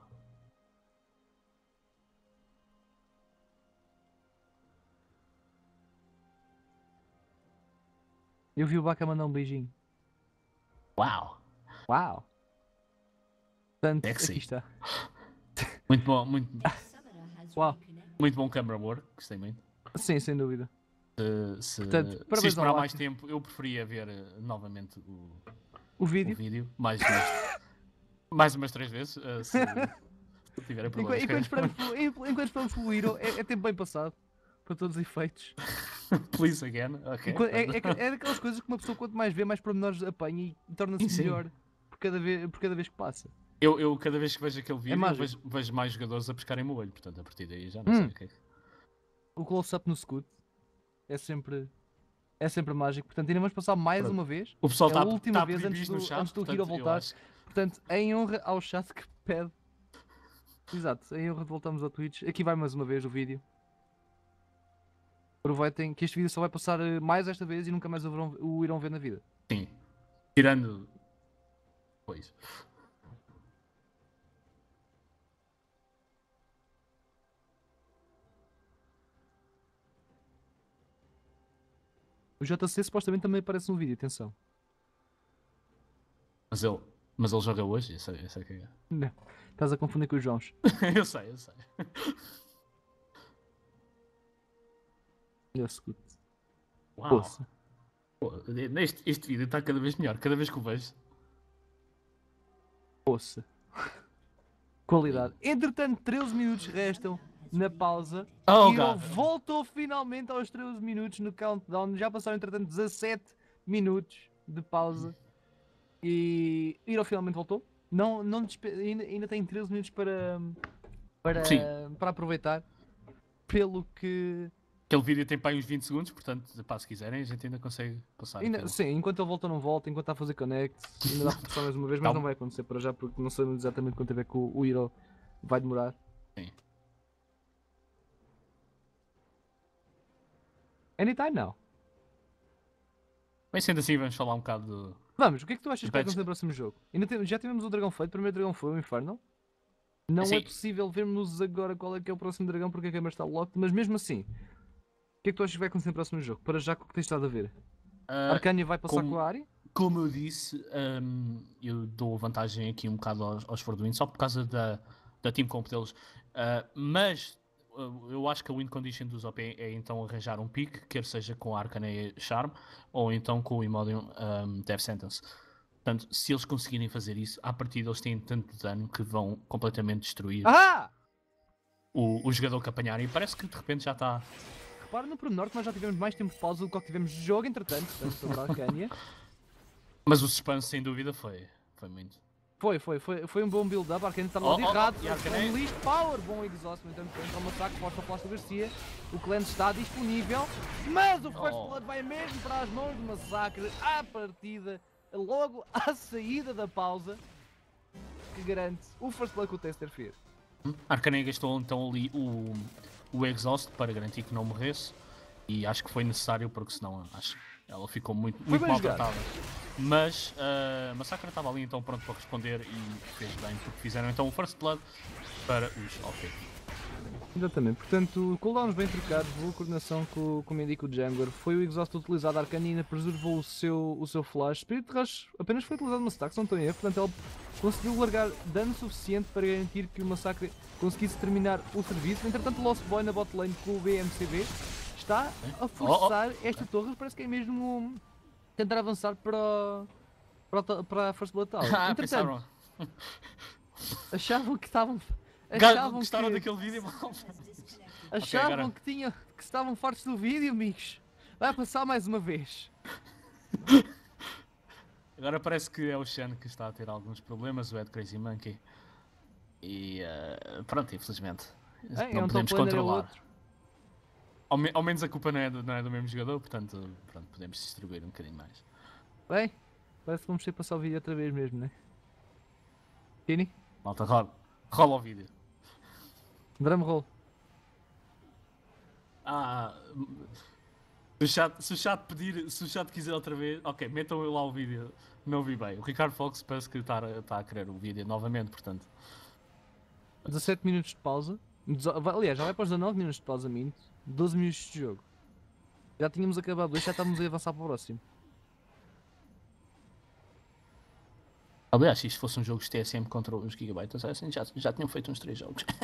Eu vi o Baca mandar um beijinho. Uau. Uau! Portanto, Sexy. aqui está. Muito bom, muito, Uau! muito bom camera work, gostei muito. Sim, sem dúvida. Se, se, Portanto, se ao mais tempo, eu preferia ver eh, novamente o, O o vídeo. vídeo, mais, mais, mais umas três vezes, eh, se, se tiverem problemas. enquanto, esperamos enquanto esperamos Hero, é, é tempo bem passado. Para todos os efeitos. Please again, ok. É, é, é daquelas coisas que uma pessoa, quanto mais vê, mais pormenores apanha e torna-se melhor por cada, vez, por cada vez que passa. Eu, eu cada vez que vejo aquele vídeo, eu mágico. vejo, vejo mais jogadores a pescarem o olho, portanto a partir daí já não Hum. sei o que é. O close-up no Scoot é sempre. É sempre mágico. Portanto, ainda vamos passar mais Pronto. uma vez. O pessoal É está a última tá vez antes do- chat, antes do portanto, Hiro eu voltar. acho- Portanto, em honra ao chat que pede. Exato, em honra de voltarmos ao Twitch. Aqui vai mais uma vez o vídeo. Aproveitem que este vídeo só vai passar eh, mais esta vez e nunca mais o irão ver na vida. Sim. Tirando. Pois. O JC supostamente também aparece no vídeo, atenção. Mas ele, mas ele joga hoje, eu sei, eu sei que é. Não, estás a confundir com os Joãos. eu sei, eu sei. Olha o Scoot. Uau. Poça. Pô, Este, este vídeo está cada vez melhor, cada vez que o vejo. Poça. Qualidade. Entretanto, 13 minutos restam na pausa. Oh, Hero God. voltou finalmente aos 13 minutos no countdown. Já passaram, entretanto, 17 minutos de pausa. E Hero finalmente voltou. Não, não despe- ainda, ainda tem 13 minutos para, para, Sim. para aproveitar. Pelo que. Aquele vídeo tem para aí uns 20 segundos, portanto, pá, se quiserem, a gente ainda consegue passar. ainda- aquilo. sim, enquanto ele volta, não volta. Enquanto está a fazer connect, ainda dá para passar mais uma vez. Mas Calma. não vai acontecer para já, porque não sabemos exatamente quanto tempo é que o, o Hero vai demorar. Sim. Anytime now. Bem, sendo assim, vamos falar um bocado do. Vamos, o que é que tu achas que vai acontecer no próximo jogo? Ainda tem- já tivemos o dragão feito, o primeiro dragão foi o Infernal. Não é Sim. possível vermos agora qual é que é o próximo dragão porque a câmera está locked, mas mesmo assim, o que é que tu achas que vai acontecer no próximo jogo? Para já, com o que tens estado a ver? Ah, Arcania vai passar como- com a área? Como eu disse, hum, eu dou vantagem aqui um bocado aos, aos Forduin, só por causa da, da team comp deles. Ah, mas uh, eu acho que a win condition dos OP é então arranjar um pick, quer seja com a Arcane Charm ou então com o Imodium um, Death Sentence. Portanto, se eles conseguirem fazer isso, à partida eles têm tanto dano que vão completamente destruir Ah! o, o jogador que apanharem. E parece que de repente já está. Repara no pormenor que nós já tivemos mais tempo de pausa do que tivemos de jogo, entretanto, sobre a Arcania. Mas o suspense, sem dúvida, foi, foi muito. Foi, foi, foi, foi um bom build-up, a Arcania está no Oh, lado oh, oh, errado. a Arcane- Unleashed Power, bom exhaust, no entanto, entra força o Flash do Garcia. O Cleanse está disponível, mas o First Oh. Blood vai mesmo para as mãos do massacre à partida, logo à saída da pausa, que garante o First Blood que o Tester fez. A Arcane gastou então ali o, o exhaust para garantir que não morresse e acho que foi necessário porque senão acho ela ficou muito, muito bem jogado. maltratada. Mas a Massacre estava ali então pronto para responder e fez bem porque fizeram então o First Blood para os OP. Exatamente, portanto, cooldowns bem trocados, boa coordenação com, com o indica o Jungler, foi o exhaust utilizado, a Arcanina preservou o seu, o seu flash, Spirit Rush apenas foi utilizado no stack, se não estou em erro, portanto ele conseguiu largar dano suficiente para garantir que o Massacre conseguisse terminar o serviço, entretanto Lost Boy na bot lane com o BMCB está a forçar esta torre, parece que é mesmo tentar avançar para, para, para a First Blood Tower. Ah, Entretanto, pensaram. achavam que estavam... Achavam Gostaram que... daquele vídeo? Achavam agora- que, tinha, que estavam fortes do vídeo, amigos. Vai passar mais uma vez. Agora parece que é o Shen que está a ter alguns problemas, o Ed Crazy Monkey. E eh, pronto, infelizmente. É, é não um podemos é controlar. Ao, me- ao menos a culpa não é, do, não é do mesmo jogador, portanto pronto, podemos distribuir um bocadinho mais. Bem, parece que vamos ter que passar o vídeo outra vez mesmo, né? Tini, Malta, rola, rola o vídeo. drum roll. Ah, Se o chat, se o chat pedir, se o chat quiser outra vez, ok, metam lá o vídeo. Não vi bem. O Ricardo Fox parece que está a- está a querer o vídeo novamente, portanto. 17 minutos de pausa. Aliás, já vai para os 19 minutos de pausa, minto. 12 minutos de jogo. Já tínhamos acabado já estávamos a avançar para o próximo. Aliás, se isto fosse um jogo de TSM contra os Gigabytes, assim, já, já tinham feito uns 3 jogos.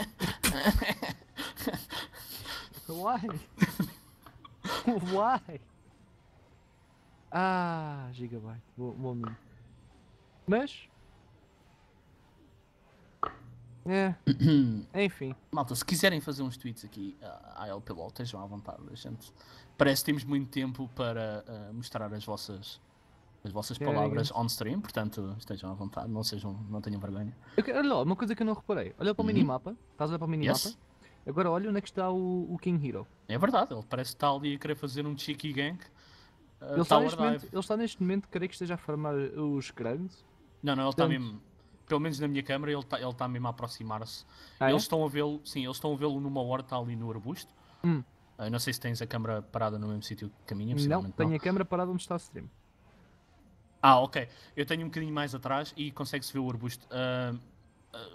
Why? Why? Ah, Gigabyte. Bom, bom. Mas. É. Enfim. Malta, se quiserem fazer uns tweets aqui à LPLOL, estejam à vontade. Gente parece que temos muito tempo para ah, mostrar as vossas, as vossas É, palavras on stream, portanto estejam à vontade, não, sejam, não tenham vergonha. Eu olha lá, uma coisa que eu não reparei. Olha para o Uhum. minimapa. Estás a olhar para o minimapa? Yes. Agora olha onde é que está o, o King Hero. É verdade, ele parece que está ali a querer fazer um cheeky gank. ah, Ele está, Tower neste dive. momento, ele está neste momento, creio que esteja a farmar os crânios. Não, não, ele está Portanto- mesmo. Pelo menos na minha câmera, ele está ele tá mesmo a aproximar-se. Ah, é? eles estão a vê-lo, sim, eles estão a vê-lo numa horta ali no arbusto. Hum. Ah, não sei se tens a câmera parada no mesmo sítio que a minha, Não, tenho a câmera parada onde está a stream. Ah, ok. Eu tenho um bocadinho mais atrás e consegue-se ver o arbusto. Ah, ah,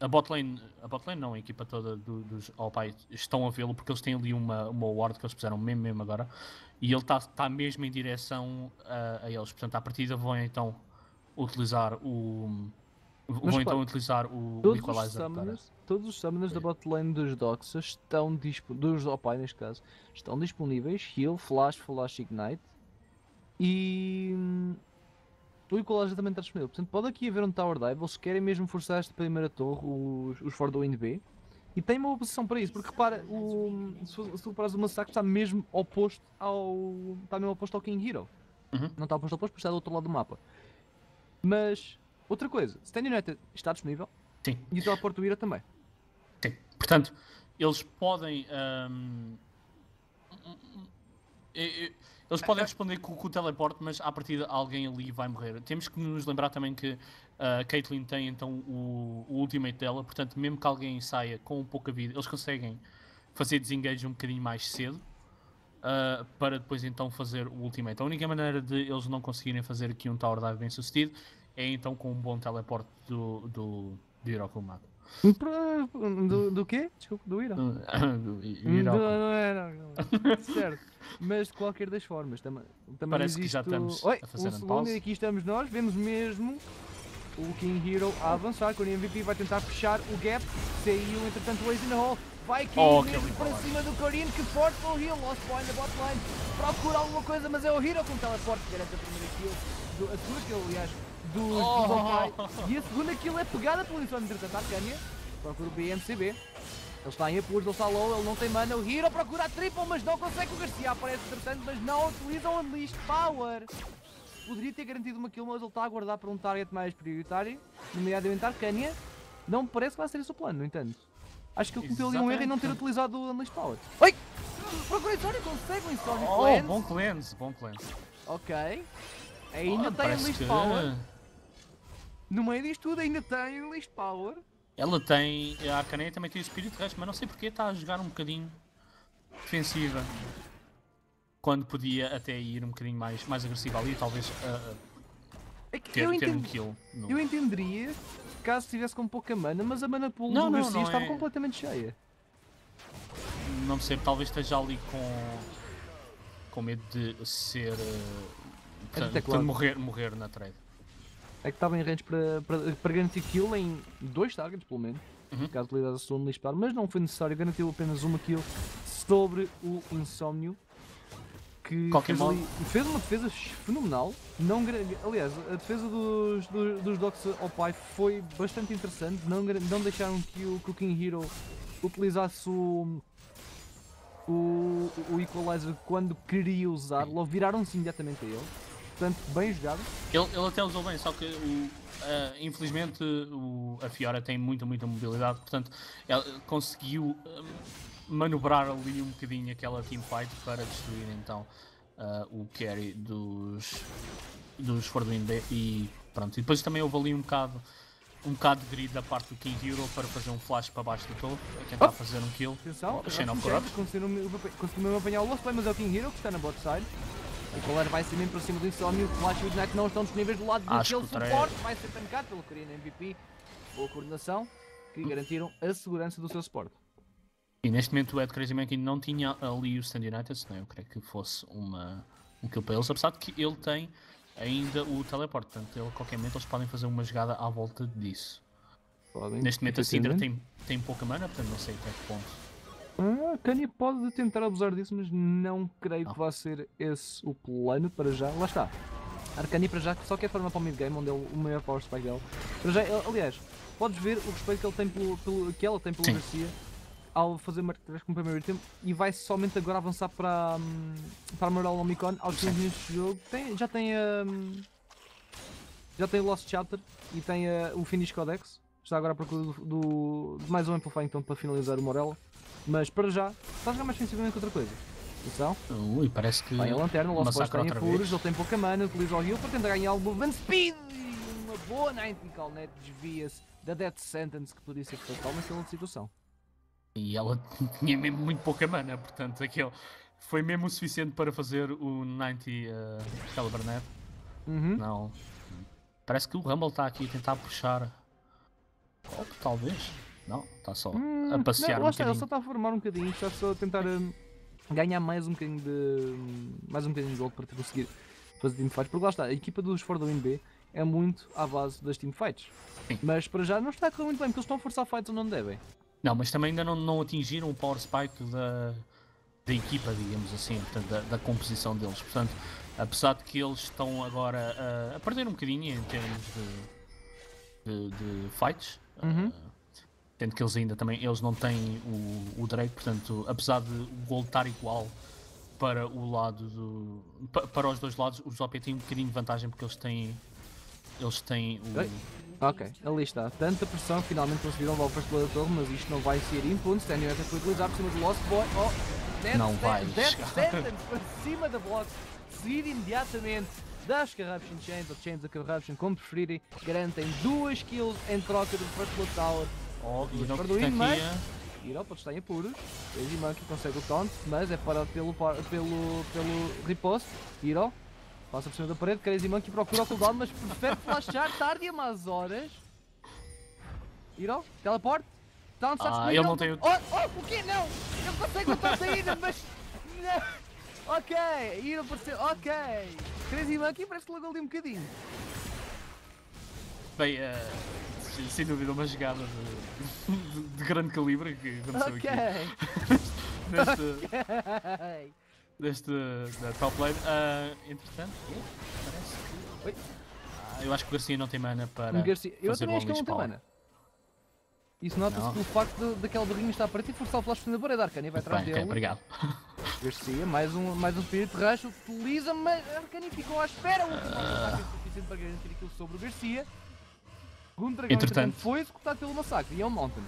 a botlane, a botlane não, a equipa toda do- dos Alpai estão a vê-lo porque eles têm ali uma, uma ward que eles puseram mesmo, mesmo agora e ele está tá mesmo em direção ah, a eles. Portanto, à partida vão então utilizar o. Vão Mas, então pá, utilizar o, Todos os Equalizer para. summoners, todos os summoners da botlane dos Doxa estão disponíveis, dos Opai neste caso, estão disponíveis. Heal, Flash, Flash, Ignite. E hum, o Equalizer também está disponível. Portanto, pode aqui haver um Tower Dive. Eles querem mesmo forçar esta primeira torre, os, os For the Wind B. E tem uma posição para isso, porque repara, o, se, se tu reparas, o massacre está mesmo oposto ao. está mesmo oposto ao King Hero. Uhum. Não está oposto ao oposto, porque está do outro lado do mapa. Mas, outra coisa, Stand United está disponível Sim. e o Teleporto Ira também. Sim. Portanto, eles podem. e- Eles podem responder com, com o teleporte, mas à partida alguém ali vai morrer. Temos que nos lembrar também que a Caitlyn tem então o, o ultimate dela, portanto, mesmo que alguém saia com pouca vida, eles conseguem fazer desengage um bocadinho mais cedo ah, para depois então fazer o ultimate. A única maneira de eles não conseguirem fazer aqui um tower dive bem sucedido é então com um bom teleporte do, do. Pra- Do, do quê? Desculpa, do Ira. do Do- é, certo. Mas de qualquer das formas, também, também Parece que já estamos Oi, a fazer um segundo pause. e aqui estamos nós, vemos mesmo o King Hero a avançar, com o MVP vai tentar fechar o gap, saiu entretanto o Ace in the Hole, vai cair Oh, mesmo para cima do Corinne que forte o heal, lost point na bot line, procura alguma coisa, mas é o Hero com o teleporte garante a primeira kill, do, a segunda kill aliás, Oh. E a segunda kill é pegada pelo Insomnia, entretanto a Arcania, procura o BMCB, ele está em apuros, ele está low, ele não tem mana. O Hero procura a triple, mas não consegue. O Garcia aparece entretanto, mas não utiliza o Unleashed Power. Poderia ter garantido uma kill, mas ele está a aguardar para um target mais prioritário, nomeadamente Arcania. Não me parece que vai ser esse o plano, no entanto. Acho que ele cometeu ali um erro em não ter utilizado o Unleashed Power. Oi! Procura Insomnia, consegue o Insomnia Oh, Cleanse. bom cleanse, bom cleanse. Ok. Ainda tem Unleashed que Power. No meio disto tudo, ainda tem Unleashed Power. Ela tem. A Arcaneia também tem o Spirit Rush, mas não sei porque está a jogar um bocadinho defensiva. Quando podia até ir um bocadinho mais, mais agressiva ali, talvez É que ter, eu ter um kill. no- Eu entenderia caso estivesse com pouca mana, mas a mana pool Não, do não, Garcia não estava é- completamente cheia. Não percebo, talvez esteja ali com. com medo de ser. portanto, teclado. portanto, morrer, morrer na trade. É que estava em range para, para, para garantir kill em dois targets, pelo menos. Uhum. Caso utilizasse o Stone Lispar, mas não foi necessário, garantiu apenas uma kill sobre o Insomnio. Que fez, ali- fez uma defesa fenomenal. Não, aliás, a defesa dos, dos, dos Docs ao pai foi bastante interessante. Não, não deixaram que o, que o King Hero utilizasse o, o, o Equalizer quando queria usá-lo. Viraram-se imediatamente a ele. Portanto, bem jogado. Ele, ele até usou bem, só que o, ah, infelizmente o- a Fiora tem muita, muita mobilidade, portanto ela conseguiu ah, manobrar ali um bocadinho aquela teamfight para destruir então ah, o carry dos, dos Forduin B e pronto. E depois também houve ali um bocado um bocado de grid da parte do King Hero para fazer um flash para baixo do topo, a tentar Oh. fazer um kill. Atenção, Oh, conseguiu mesmo apanhar o Lost Play, mas é o King Hero que está na bot side. O Colère vai ser mesmo para cima do Insomnia, o Flash e o Ignite não estão disponíveis do lado Acho daquele que o Tre- suporte, vai ser tancado pelo Korean MVP. Boa coordenação, que garantiram a segurança do seu suporte. E neste momento o Ed Crazy Monkey não tinha ali o Stand United, senão eu creio que fosse uma, um kill para eles, apesar de que ele tem ainda o teleport, portanto ele, a qualquer momento eles podem fazer uma jogada à volta disso. Podem, Neste momento a Syndra tem, tem pouca mana, portanto não sei até que ponto. Ah, a Kanye pode tentar abusar disso, mas não creio Não. que vá ser esse o plano para já. Lá está. Arcani para já só quer formar para o mid-game, onde é o maior power spike dela. Para já, aliás, podes ver o respeito que, ele tem pelo, pelo- que ela tem pelo Sim. Garcia ao fazer marca 3 com o primeiro item e vai somente agora avançar para, hum, para a Moral Omicron aos 15 minutos de jogo. Tem, já tem hum, já tem o Lost Chapter e tem ah, o Finish Codex. Está agora à procura do, do- de mais um Amplify então para finalizar o Morello. Mas para já, está a jogar mais defensivamente que outra coisa. Atenção, Ui, parece que. vai a lanterna, o Lost Boys apuros, vez. ele tem pouca mana, utiliza o heal para tentar ganhar o movement speed e uma boa 90 Net desvia-se da Death Sentence que podia ser fatal naquela situação. E ela tinha mesmo muito pouca mana, portanto aquele foi mesmo o suficiente para fazer o 90 uh, Caliber Net. Uhum. Não. Parece que o Rumble está aqui a tentar puxar. Talvez. Não, está só Hum, a passear não, um está, ele bocadinho. só está a formar um bocadinho, está só a tentar hum, ganhar mais um bocadinho de. hum, mais um bocadinho de gold para conseguir fazer teamfights, porque lá está, a equipa dos For the Win B é muito à base das teamfights. Sim. Mas para já não está a correr muito bem, porque eles estão a forçar fights onde não devem. Não, mas também ainda não, não atingiram o power spike da, da equipa, digamos assim, portanto, da, da composição deles. Portanto, apesar de que eles estão agora a, a perder um bocadinho em termos de, de, de fights, Uhum. eh, tendo que eles ainda também eles não têm o, o Drake, portanto, apesar de o gold estar igual para o lado do. pa- para os dois lados, os OP têm um bocadinho de vantagem porque eles têm. Eles têm o. Ei. Ok, ali está. Tanta pressão, finalmente conseguiram levar o first blood da torre, mas isto não vai ser impune. Stanley United foi utilizar por cima do Lost Boy. Oh, Death Não vai Death. Sentence para cima da Block. Seguir imediatamente das Corruption Chains, ou Chains of Corruption, como preferirem. Garantem duas kills em troca do first blood tower. Oh, não Perdoem, tem aqui mas- a- Hero pode estar em apuros. Crazy Monkey consegue o taunt, mas é parado pelo, pelo, pelo riposte. Hero passa por cima da parede. Crazy Monkey procura o cooldown, mas prefere flashar tarde e a más horas. Hero, teleport. Down está Ah, ele não tem o- Oh, oh, o quê? Não! Ele consegue lutar saída, mas. Não. Ok, Hero pareceu. Ok. Crazy Monkey parece que lagou ali um bocadinho. Bem, eh, sem- sem dúvida uma jogada de, de- de grande calibre que aconteceu Ok. aqui neste, Ok. neste da top lane. Ah, entretanto, parece que. Oi. Ah, eu acho que o Garcia não tem mana para. O Garcia, eu fazer também acho que ele não tem mana. Isso nota-se pelo facto de, daquela barrinha estar para ti e forçar o flash na parede. Arcani vai Muito atrás dele. ok, obrigado. Garcia, mais um, mais um Spirit Rush, utiliza, mas Arcani ficou à espera. O último Ah. ataque é suficiente para garantir aquilo sobre o Garcia. Segundo dragão, Entretanto- foi executado pelo massacre e é o Mountain.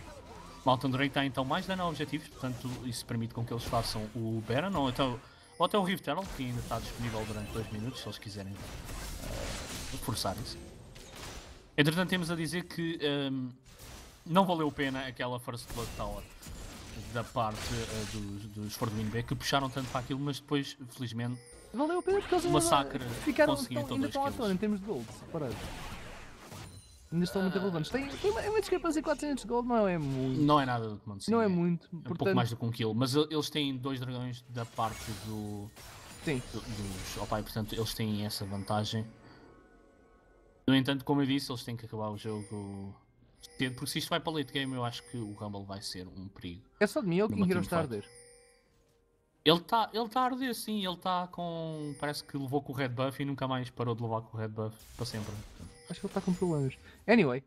Mountain Drake tem então mais dano a objetivos, portanto isso permite com que eles façam o Baron ou então ou até o Rift Herald, que ainda está disponível durante 2 minutos, se eles quiserem eh, forçar isso. Entretanto temos a dizer que ehm, não valeu a pena aquela First Blood Tower da parte eh, dos, dos B que puxaram tanto para aquilo, mas depois, felizmente, Valeu a pena porque eles ainda Massacre, ficaram, conseguiu estão, então ainda estão à em termos de gold, separados. Ainda estão muito relevantes. Tem, tem uma, uma discrepância de 400 de gold, não é muito. não é nada do mundo Não é muito. É um Portanto, pouco mais do que um kill, mas eles têm dois dragões da parte do, sim. do- dos Opai, portanto eles têm essa vantagem. No entanto, como eu disse, eles têm que acabar o jogo cedo, porque se isto vai para late game, eu acho que o Rumble vai ser um perigo. É só de mim, é o Numa King Hero está a arder. Ele está ele tá a arder, sim, ele está com. Parece que levou com o Red Buff e nunca mais parou de levar com o Red Buff para sempre. Acho que ele está com problemas. Anyway,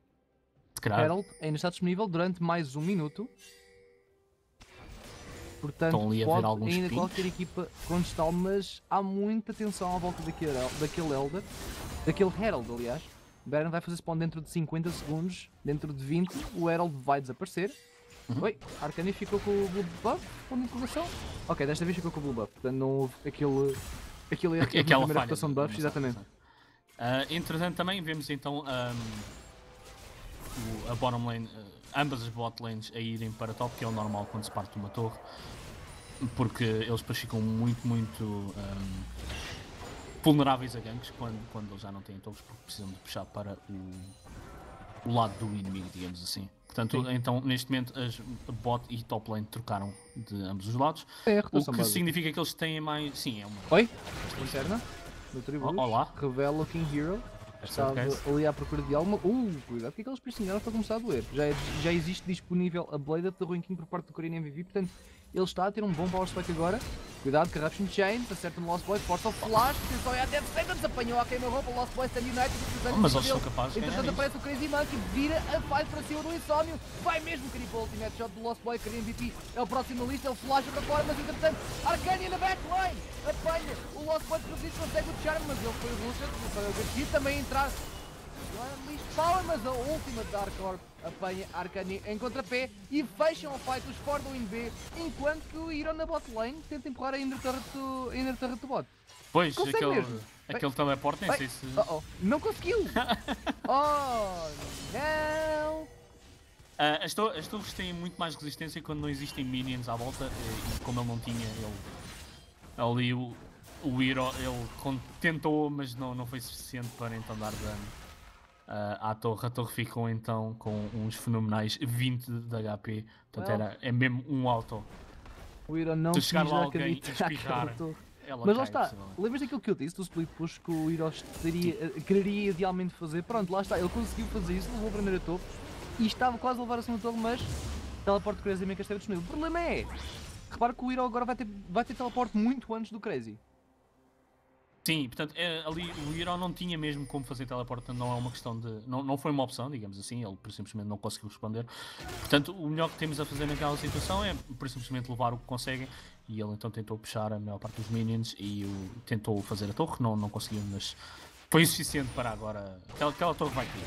calhar, Herald ainda está disponível durante mais um minuto. Portanto, pode ainda pingos. qualquer equipa contestar, mas há muita tensão à volta daquele, daquele Elder, daquele Herald, aliás. Baron vai fazer spawn dentro de 50 segundos, dentro de 20, o Herald vai desaparecer. Uhum. Oi, Arcani ficou com o Blue Buff, com a interrogação. Ok, desta vez ficou com o Blue Buff, portanto não houve aquele, aquele erro aquela primeira rotação de buffs, exatamente. Massacre. Ah, entretanto, também vemos então o- a bottom lane, eh, ambas as bot lanes a irem para top, que é o normal quando se parte de uma torre, porque eles depois ficam muito, muito ahm, vulneráveis a ganks quando, quando eles já não têm torres, porque precisam de puxar para o, o lado do inimigo, digamos assim. Portanto, então neste momento as bot e top lane trocaram de ambos os lados, É o que significa que eles têm mais. Sim, é uma. Oi? Lanterna? No Tribus. olá. Revela King Hero. Estava ali à procura de alguma. Uh, cuidado, que aqueles piercingaram para começar a doer. Já, é- já existe disponível a Blade of the Ruin King por parte do Korean MVP, portanto ele está a ter um bom power spike agora. Cuidado, Corruption Chains, acerta no Lost Boy, força o flash, atenção é a Death Sentence, apanhou a queima-roupa, Lost Boy Stand United, Oh, mas eles são capazes de Entretanto aparece o Crazy Monkey, vira a fight para cima do Insomnio, vai mesmo querer para o Ultimate Shot do Lost Boy, Korean MVP é o próximo na lista, ele flash para fora, mas entretanto, Arcania na backline, apanha, o Lost Boy preciso consegue o charme, mas ele foi o não foi o Garcia, também entrar. Unleashed Power, mas a última Dark Orb apanha Arcani em contrapé e fecham o fight os For do B, enquanto que o Hero na bot lane tenta empurrar a Inner Turret do, Inner Turret do bot. Pois, Consegue aquele, mesmo. aquele teleporte, nem sei se. oh, oh, não conseguiu! oh, não! Ah, as, to- as torres têm muito mais resistência quando não existem minions à volta e, e como ele não tinha, ele ali o, o Hero ele tentou, mas não, não foi suficiente para então dar dano ah, à torre. A torre ficou então com uns fenomenais 20 de HP, portanto Well. era, é mesmo um auto. O Hero não Se chegar lá alguém e espirrar. Ela Mas lá está, lembras daquilo que eu disse do split push que o Hero teria, eh, quereria idealmente fazer? Pronto, lá está, ele conseguiu fazer isso, levou a primeira torre e estava quase a levar a segunda torre, mas teleporte Crazy Maker esteve disponível. O problema é, repara que o Hero agora vai ter, vai ter teleporte muito antes do Crazy. Sim, portanto, é, ali o Hero não tinha mesmo como fazer teleporte, não é uma questão de. Não, não foi uma opção, digamos assim, ele por simplesmente não conseguiu responder. Portanto, o melhor que temos a fazer naquela situação é por simplesmente levar o que conseguem e ele então tentou puxar a maior parte dos minions e o, tentou fazer a torre, não, não conseguiu, mas foi o suficiente para agora. Aquela, aquela torre vai cair.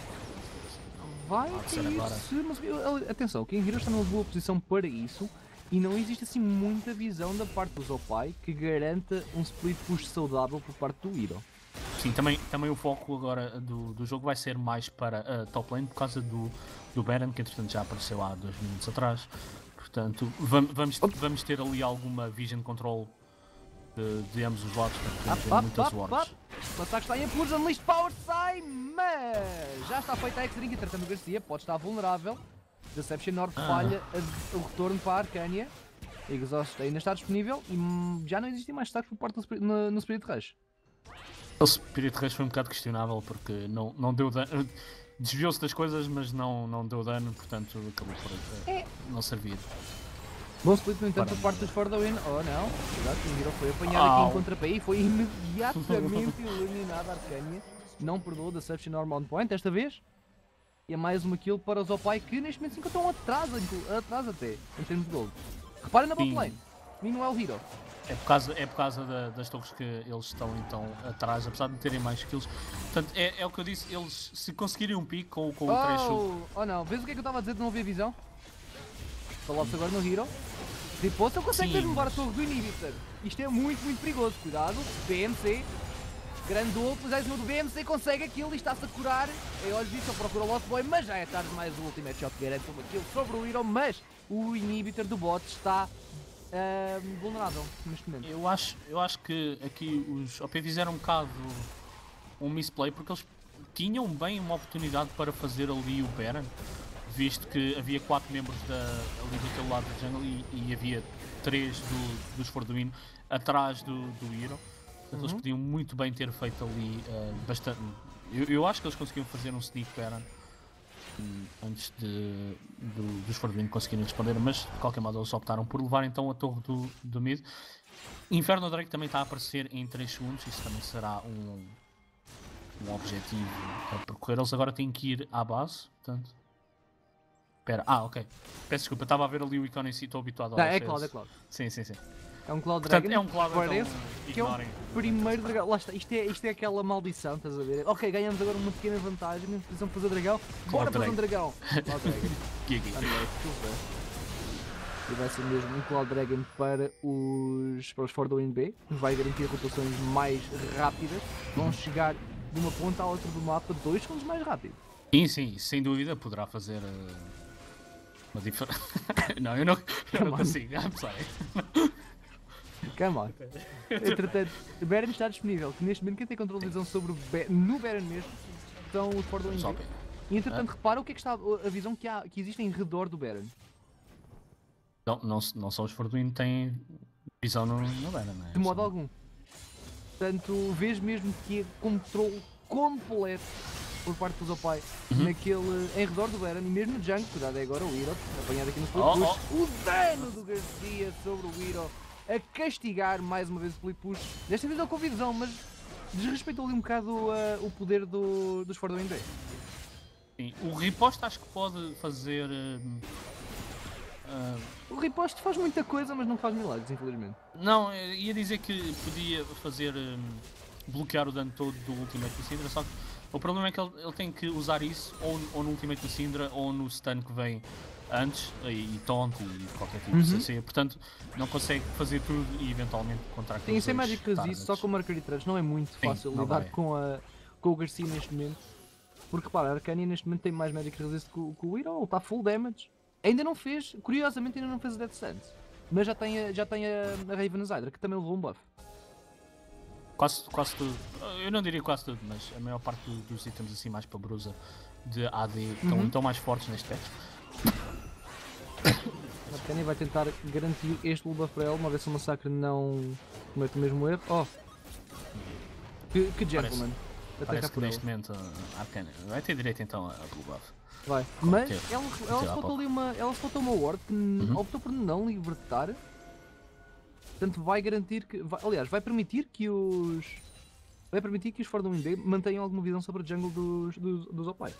Vai cair, se, mas eu- atenção, o King Hero está numa boa posição para isso e não existe assim muita visão da parte do Zopai que garanta um split push saudável por parte do Hero. Sim, também, também o foco agora do, do jogo vai ser mais para a top lane por causa do, do Baron, que entretanto já apareceu há dois minutos atrás. Portanto, vamos, vamos, vamos ter ali alguma vision control de, de ambos os lados, portanto, vamos ver up, muitas up, wards. O ataque está em apuros, Unleashed Power sai, mas já está feita a X-Drink, entretanto o Garcia pode estar vulnerável. Deception North Ah. falha a- o retorno para a Arcania. Exhaust ainda está disponível e já não existem mais destaques por parte do Spirit, no, no Spirit Rush. O Spirit Rush foi um bocado questionável porque não, não deu dano. Desviou-se das coisas, mas não, não deu dano, portanto acabou por eh, É. não servir. Bom split, no entanto, por parte dos For the Win. Oh não, cuidado, o Hero foi apanhado Au. aqui em contrapé e foi imediatamente eliminado a Arcania. Não perdoou da Deception on point desta vez. E é mais uma kill para o Zopai que neste momento se encontram atrás, atrás até, em termos de gold. Reparem na bot Sim. lane. Meanwhile Hero. É por causa, é por causa da- das torres que eles estão então atrás, apesar de terem mais kills. Portanto, é, é o que eu disse, eles se conseguirem um pique com, com o trecho. Oh, oh não, vês o que é que eu estava a dizer de não haver visão? Falava-se agora no Hero. Tipo, se eu consegue mesmo levar a torre do Inhibitor. Isto é muito, muito perigoso. Cuidado, BMC. Grande duo, utilizar em cima do BMC, consegue aquilo e está-se a curar. É olhos ele procura o Lost Boy, mas já é tarde mais o Ultimate Shot garante uma kill sobre o Hero, mas o Inhibitor do bot está ahm, vulnerável neste momento. Eu acho, eu acho que aqui os OP fizeram um bocado um misplay porque eles tinham bem uma oportunidade para fazer ali o Baron, visto que havia quatro membros da, ali daquele lado do jungle e, e havia três do, dos Forduino atrás do, do Hero. Portanto, eles podiam muito bem ter feito ali eh, bastante. Eu, eu acho que eles conseguiam fazer um sneak Baron hum, antes de, do- dos Forduino conseguirem responder, mas de qualquer modo eles optaram por levar então a torre do, do mid. Inferno Drake também está a aparecer em 3 segundos, isso também será um, um objetivo a percorrer. Eles agora têm que ir à base, portanto. Espera, ah, ok. Peço desculpa, estava a ver ali o ícone em si, estou habituado ao Não, é. Cloud, é Cloud. Sim, sim, sim. É um Cloud Portanto, Dragon. é um Cloud, parece então, que é o primeiro dragão. Lá está, isto é, isto é aquela maldição, estás a ver? Ok, ganhamos agora uma pequena vantagem, não precisamos fazer dragão. Bora fazer um dragão! Cloud Dragon. Andei, tudo bem. E vai ser mesmo um Cloud Dragon para os, para os For the Win B, que vai garantir rotações mais rápidas. Vão chegar de uma ponta à outra do mapa 2 segundos mais rápido. Sim, sim, sem dúvida poderá fazer eh, uma diferença. não, eu não, eu não on. consigo. I'm sorry. Come on. Entretanto, o Baron está disponível. Que neste momento quem tem controle de visão sobre o Ba- no Baron mesmo são os For the Win Só B. bem. E entretanto, repara o que é que está a visão que, há, que existe em redor do Baron. Não, não, não só os Forduino têm visão no, no Baron, não é? De modo algum. Portanto, vês mesmo que é controle completo por parte do Zopai Uhum. naquele, em redor do Baron e mesmo no jungle. Cuidado é agora o Hero, apanhado aqui no split Oh, push. O dano do Garcia sobre o Hero a castigar mais uma vez o push. Desta vez ele com visão, mas desrespeitou ali um bocado ah, o poder do, dos For the Win Day. Sim, O riposte acho que pode fazer. hum, ah, O riposte faz muita coisa, mas não faz milagres, infelizmente. não, eu ia dizer que podia fazer. hum, bloquear o dano todo do Ultimate do Syndra, só que o problema é que ele, ele tem que usar isso ou, ou no Ultimate do Syndra ou no stun que vem antes, e, e taunt e qualquer tipo de Uhum. CC. Portanto, não consegue fazer tudo e eventualmente contra Sim, aqueles sem dois Magic Resist, só com o Mercury Trans não é muito Sim, fácil lidar vai. com, a, com o Garcia neste momento. Porque repara, a Arcania neste momento tem mais Magic Resist que, o- que o Hero, está full damage. Ainda não fez, curiosamente ainda não fez a Death Stance. Mas já tem a, já tem a, a Raven Hydra, que também levou um buff. Quase, quase tudo, eu não diria quase tudo, mas a maior parte do- dos itens assim mais para brusa de AD estão, Uhum. estão mais fortes neste patch. A Arcania vai tentar garantir este buff para ela, uma vez se o Massacre não comete o mesmo erro. Oh! Que, que gentleman. Parece cá que neste momento a Arcana vai ter direito então a Blue Buff. Vai. Mas teve. ela, ela Teve pouco. ali uma. Ela se faltou uma ward que Uhum. optou por não libertar. Portanto vai garantir que. vai- aliás, vai permitir que os. Vai permitir que os For the Wind Day mantenham alguma visão sobre a jungle dos, dos, dos Opai.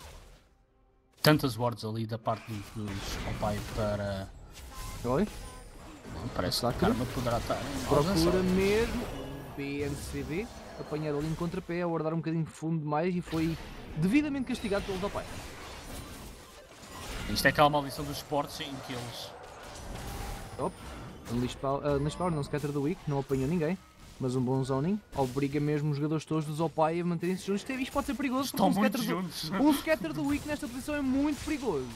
Tantas wards ali da parte dos, dos para. Oi? Parece que. Karma poderá estar. Procura mesmo o BNCB apanhar ali em contrapé, aguardar um bocadinho de fundo demais e foi devidamente castigado pelos Opai. só. Isto é aquela maldição dos esportes em que eles. Top. Unleash Power, uh, Unleash Power não scatter do weak, não apanhou ninguém. Mas um bom zoning obriga mesmo os jogadores todos dos Opai a manterem-se juntos. Isto é- pode ser perigoso Estão porque um muito juntos. do, um scatter do weak nesta posição é muito perigoso.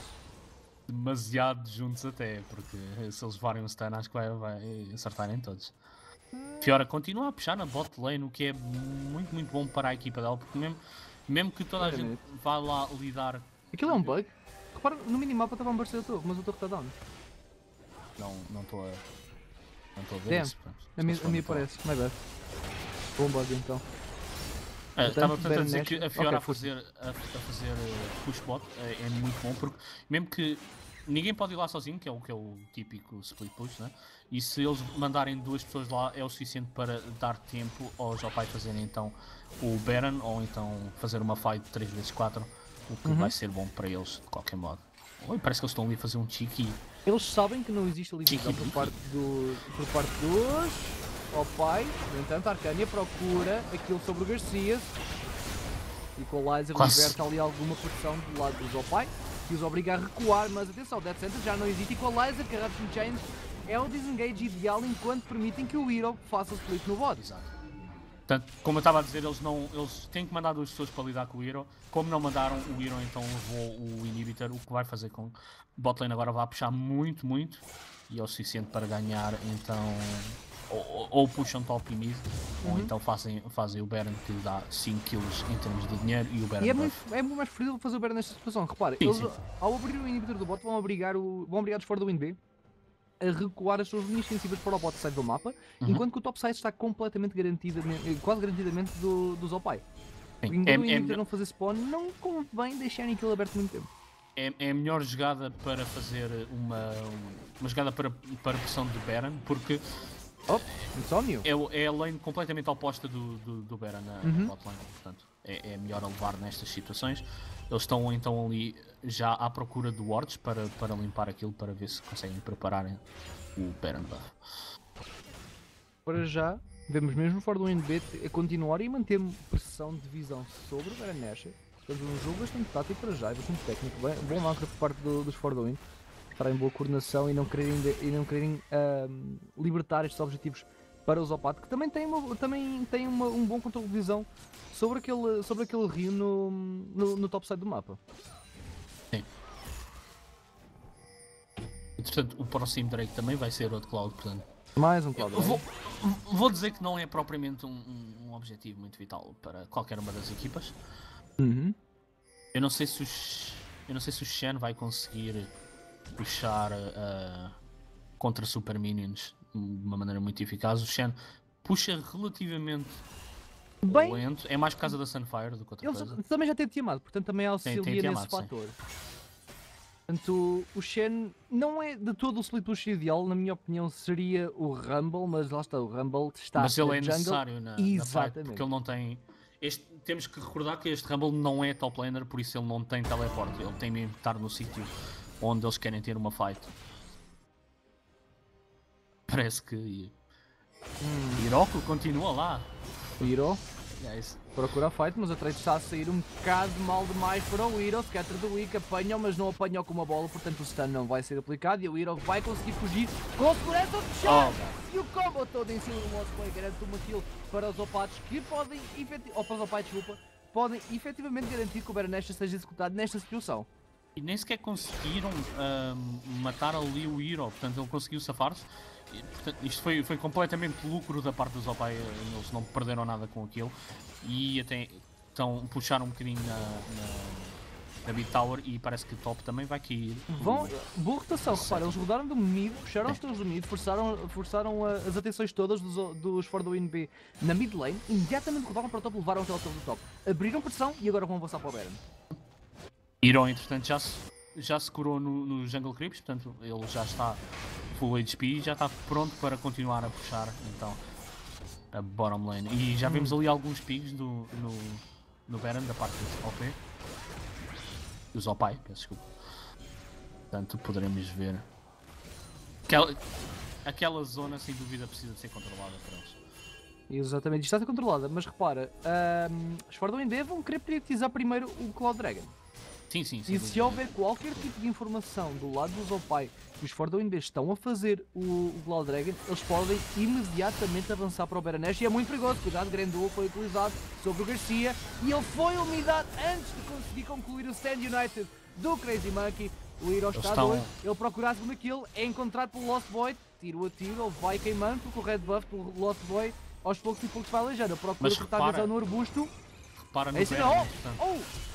Demasiado juntos até, porque se eles levarem um stun acho que vai, vai acertarem todos. Fiora continua a puxar na bot lane, o que é muito, muito bom para a equipa dela, porque mesmo, mesmo que toda a gente vá lá lidar. Aquilo é um bug. Repara, no minimapa estava a aparecer a torre, mas a torre está down. Não não estou a. Não estou a mim, a mim parece, my bad. Bom bug então. Ah, Estava portanto, a dizer Baron que a Fiora ok, a fazer, a, a fazer eh, push bot é, é muito bom porque mesmo que ninguém pode ir lá sozinho, que é o que é o típico split push, né? E se eles mandarem duas pessoas lá é o suficiente para dar tempo aos Opai fazerem então o Baron ou então fazer uma fight 3x4, o que Uhum. vai ser bom para eles de qualquer modo. Oi, parece que eles estão ali a fazer um cheeky. Eles sabem que não existe ali visão por parte, do, por parte dos Opai. No entanto, a Arcania procura aquilo sobre o Garcia. Equalizer Quase. liberta ali alguma pressão do lado dos Opai, que os obriga a recuar. Mas atenção, Death Center já não existe Equalizer, Carrasco Chains é o disengage ideal enquanto permitem que o Hero faça o split no bot. Exato. Portanto, como eu estava a dizer, eles, não, eles têm que mandar duas pessoas para lidar com o Hero. Como não mandaram, o Hero então levou o Inhibitor, o que vai fazer com que Botlane agora vá puxar muito, muito. E é o suficiente para ganhar, então. Ou, ou- ou puxam top e mid, ou Uhum. então fazem, fazem o Baron que lhe dá 5 kills em termos de dinheiro e o Baron E é muito, é mais preferível fazer o Baron nesta situação. Repara, Sim, eles, sim. ao abrir o inhibitor do bot, vão obrigar, o, vão obrigar os fora do win B a recuar as suas linhas sensíveis para o bot side do mapa, Uhum. enquanto que o top side está completamente garantidamente, eh, quase garantidamente do, dos Opai. Sim, é- é não fazer spawn, não convém deixarem aquilo aberto muito tempo. é, é a melhor jogada para fazer uma, uma jogada para, para pressão de Baron, porque Oh, é, é a lane completamente oposta do, do, do Baron na Uhum. bot lane, portanto é, é melhor a levar nestas situações. Eles estão então ali já à procura de wards para, para limpar aquilo, para ver se conseguem preparar o Baron. Para já, vemos mesmo fora do win B a continuar e manter pressão de visão sobre o Baron Nashor. Portanto, um jogo bastante tático para já, bastante técnico. Bem, bom macro por parte do- dos fora do win. Estarem em boa coordenação e não quererem, de- e não quererem libertar estes objetivos para o Zopat, que também tem, uma, também tem uma- um bom controle de visão sobre aquele, sobre aquele rio no, no, no top do mapa. Entretanto, o próximo Drake também vai ser outro Cloud, portanto. Mais um Cloud vou, vou dizer que não é propriamente um, um- um objetivo muito vital para qualquer uma das equipas. Uhum. Eu não sei se o, Sh- eu não sei se o Shen vai conseguir puxar uh, contra Super Minions de uma maneira muito eficaz. O Shen puxa relativamente Bem, lento. É mais por causa da Sunfire do que outra ele coisa. também já tem Tiamat, portanto também auxilia tem nesse Tiamat, sim. fator. Portanto, o Shen não é de todo o split push ideal, na minha opinião seria o Rumble, mas lá está, o Rumble está Mas ele é jungle. necessário na, na fight Exatamente. porque ele não tem. Este, temos que recordar que este Rumble não é top laner, por isso ele não tem teleporte. Ele tem mesmo que estar no sítio onde eles querem ter uma fight. Parece que Hum. Hiroko continua lá. Hiro É isso. Procura fight, mas a trade está a sair um bocado mal demais para o Hiro. Scatter do Wick apanham, mas não apanham com uma bola, portanto o stun não vai ser aplicado e o Hiro vai conseguir fugir com segurança de chão. E o combo todo em cima do Boy garante uma kill para os Opatos que podem, efeti- ou para os Opatos, desculpa, podem efetivamente garantir que o Baronesh seja executado nesta situação. E nem sequer conseguiram ahm, matar ali o Hero, portanto ele conseguiu safar-se. E, portanto, Isto foi, foi completamente lucro da parte dos Opai, eles não perderam nada com aquilo. E até então puxaram um bocadinho na, na, na Big Tower e parece que o top também vai cair. Vão, boa rotação, repara, eles rodaram do mid, puxaram os todos do mid, forçaram, forçaram a- as atenções todas dos, dos For the Win B na mid lane, imediatamente rodaram para o top, levaram até ao topo do top, abriram pressão e agora vão avançar para o Baron. Hero, entretanto, já se, já se curou no, no Jungle Creeps, portanto ele já está full HP e já está pronto para continuar a puxar então a bottom lane. E já vemos ali alguns pings do, no, no Baron da parte dos OP. Dos Opai, peço desculpa. Portanto, poderemos ver. Aquela, aquela zona sem dúvida precisa de ser controlada por eles. Exatamente, isto está a ser controlada, mas repara, ahm, os Win B vão querer priorizar primeiro o Cloud Dragon. Sim, sim, sem E se houver qualquer tipo de informação do lado dos Opai que os For the Win B estão a fazer o, o Cloud Dragon, eles podem imediatamente avançar para o Beranesh e é muito perigoso. Cuidado, Grendel foi utilizado sobre o Garcia e ele foi eliminado antes de conseguir concluir o Stand United do Crazy Monkey. O Hero está estão- doido, ele procura a segunda kill, é encontrado pelo Lost Boy, tiro a tiro, ele vai queimando porque o Red Buff do Lost Boy aos poucos e poucos vai aleijando. Ele procura cortar a no arbusto. Repara no É não! portanto. Oh!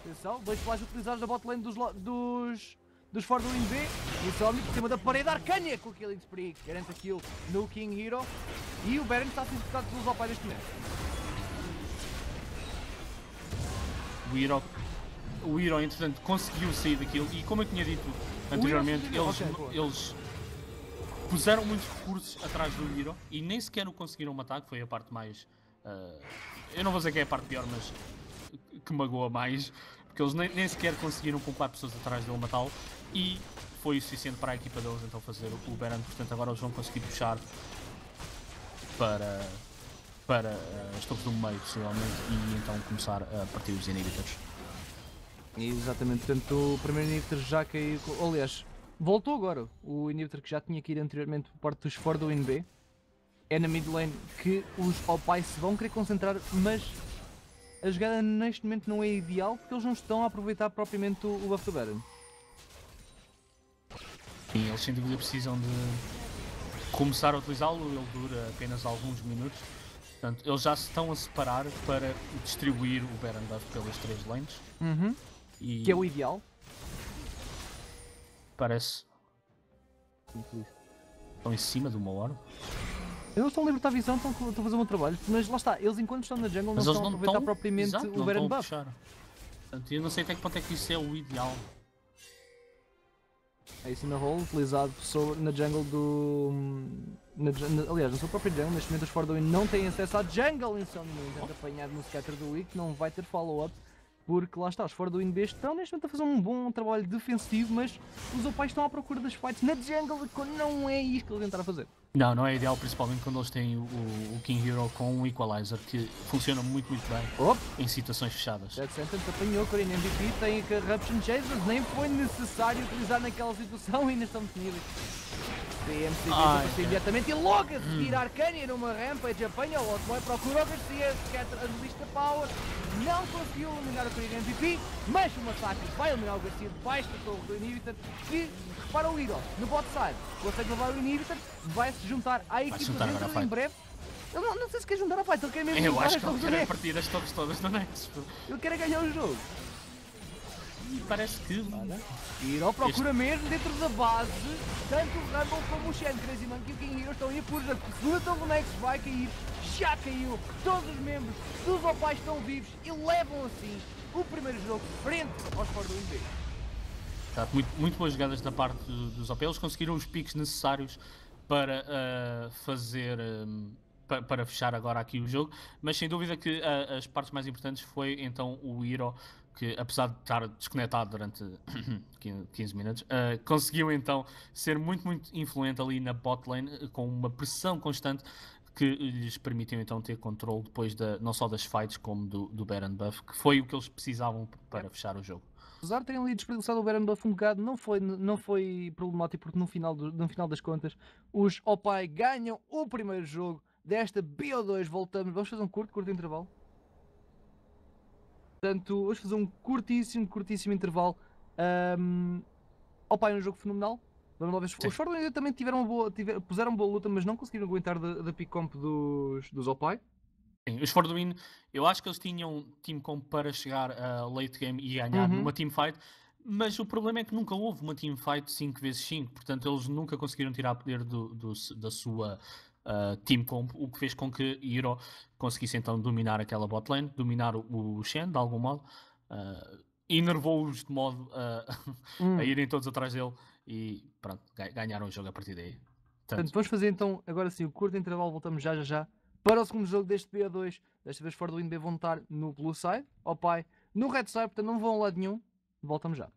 Atenção, dois flashes utilizados da bot lane dos, dos, dos For the Win B. Insomni por cima da parede arcânia com o Killing Spree. Garante a kill no King Hero. E o Baron está a ser executado pelos Opai neste momento. o Hero, o Hero entretanto conseguiu sair daquilo e como eu tinha dito anteriormente, eles, ok, boa. eles puseram muitos recursos atrás do Hero e nem sequer o conseguiram matar, que foi a parte mais. ah, eu não vou dizer que é a parte pior, mas que magoa mais, porque eles nem, nem sequer conseguiram com 4 pessoas atrás dele matá-lo e foi o suficiente para a equipa deles então fazer o Baron, portanto agora eles vão conseguir puxar para para ah, as torres do meio possivelmente e então começar a partir os inhibitors. Exatamente, portanto o primeiro inhibitor já caiu. Aliás, voltou agora. O inhibitor que já tinha caído anteriormente por parte dos For the Win B. É na mid lane que os Opai se vão querer concentrar, mas a jogada neste momento não é ideal porque eles não estão a aproveitar propriamente o, o buff do Baron. E eles sem dúvida precisam de começar a utilizá-lo, ele dura apenas alguns minutos. Portanto, eles já se estão a separar para distribuir o Baron Buff pelas três lanes. Uhum. E Que é o ideal. parece. Estão em cima de uma hora. Eles estão a libertar a visão, estão, estão a fazer um bom trabalho, mas lá está, eles enquanto estão na jungle não Mas estão eles a não aproveitar estão. propriamente Exato, o não Baron estão Buff. Portanto, eu não sei até que ponto é que isso é o ideal. É isso na roll, utilizado sobre- na jungle do. na ju- na- aliás, na sua própria jungle, neste momento os For the Win não têm acesso à jungle, então no entanto apanhado no scatter do Week, não vai ter follow-up, porque lá está, os For the Win B estão neste momento a fazer um bom trabalho defensivo, mas os opais estão à procura das fights na jungle, quando não é isto que eles tentaram fazer. Não, não é ideal, principalmente quando eles têm o, o- King Hero com um Equalizer que funciona muito, muito bem Op, em situações fechadas. Dead Sentence apanhou, Corinne MVP, tem a Corruption Chase, mas nem foi necessário utilizar naquela situação e ainda estão definidos. BMC Ai, apareceu imediatamente e logo a seguir Arcania numa rampage apanha o Hotboy, procura o Garcia, scatter unleashed power, não conseguiu eliminar o Coringa MVP, mas o Massacre vai eliminar o Garcia debaixo do torre do Inhibitor e repara o Hero no bot side, consegue levar o Inhibitor, vai se juntar à juntar agora à em breve. Ele não, não sei se quer juntar a fight, ele quer mesmo Eu acho que ele do quer partir as torres todas do Nexus. Ele quer é ganhar o jogo. Parece que. Hero procura mesmo dentro da base, tanto o Rumble como o Monkey e o King Hero estão aí a pujar. A segunda torre do Nexus vai cair, já caiu. Todos os membros dos Opais estão vivos e levam assim o primeiro jogo frente aos Ford do IB. Tá, muito, muito boas jogadas da parte do- dos OP. Eles conseguiram os picos necessários para ah, fazer. hum, pa- para fechar agora aqui o jogo, mas sem dúvida que ah, as partes mais importantes foi então o Hero, que apesar de estar desconectado durante 15 15 minutos, ah, conseguiu então ser muito, muito influente ali na bot lane, eh, com uma pressão constante que lhes permitiu então ter controle depois da, não só das fights como do, do Baron Buff, que foi o que eles precisavam para fechar o jogo. Apesar de terem ali desperdiçado o Baron Buff um bocado, não foi, não foi problemático porque no final, do- no final das contas os Opai ganham o primeiro jogo desta BO2. Voltamos, vamos fazer um curto, curto intervalo. Portanto, vamos fazer um curtíssimo, curtíssimo intervalo. Um, Opai é um jogo fenomenal. Vamos lá ver. Os ainda também tiveram uma boa, tiver- puseram uma boa luta, mas não conseguiram aguentar da, da pick comp dos, dos Opai. Sim, os Forduin, eu acho que eles tinham team comp para chegar a late game e ganhar Uhum. numa team fight, mas o problema é que nunca houve uma team fight 5x5, portanto eles nunca conseguiram tirar poder do, do- da sua ah, team comp, o que fez com que Hero conseguisse então dominar aquela bot lane, dominar o, o Shen de algum modo, ah, enervou-os de modo a- Hum. a irem todos atrás dele e pronto, ga- ganharam o jogo a partir daí. Portanto, Portanto, vamos fazer então agora sim o curto intervalo, voltamos já já já para o segundo jogo deste BA2. Desta vez Ford Wind B vão estar no Blue Side, ao pai, no Red Side, portanto não vão a lado nenhum. Voltamos já.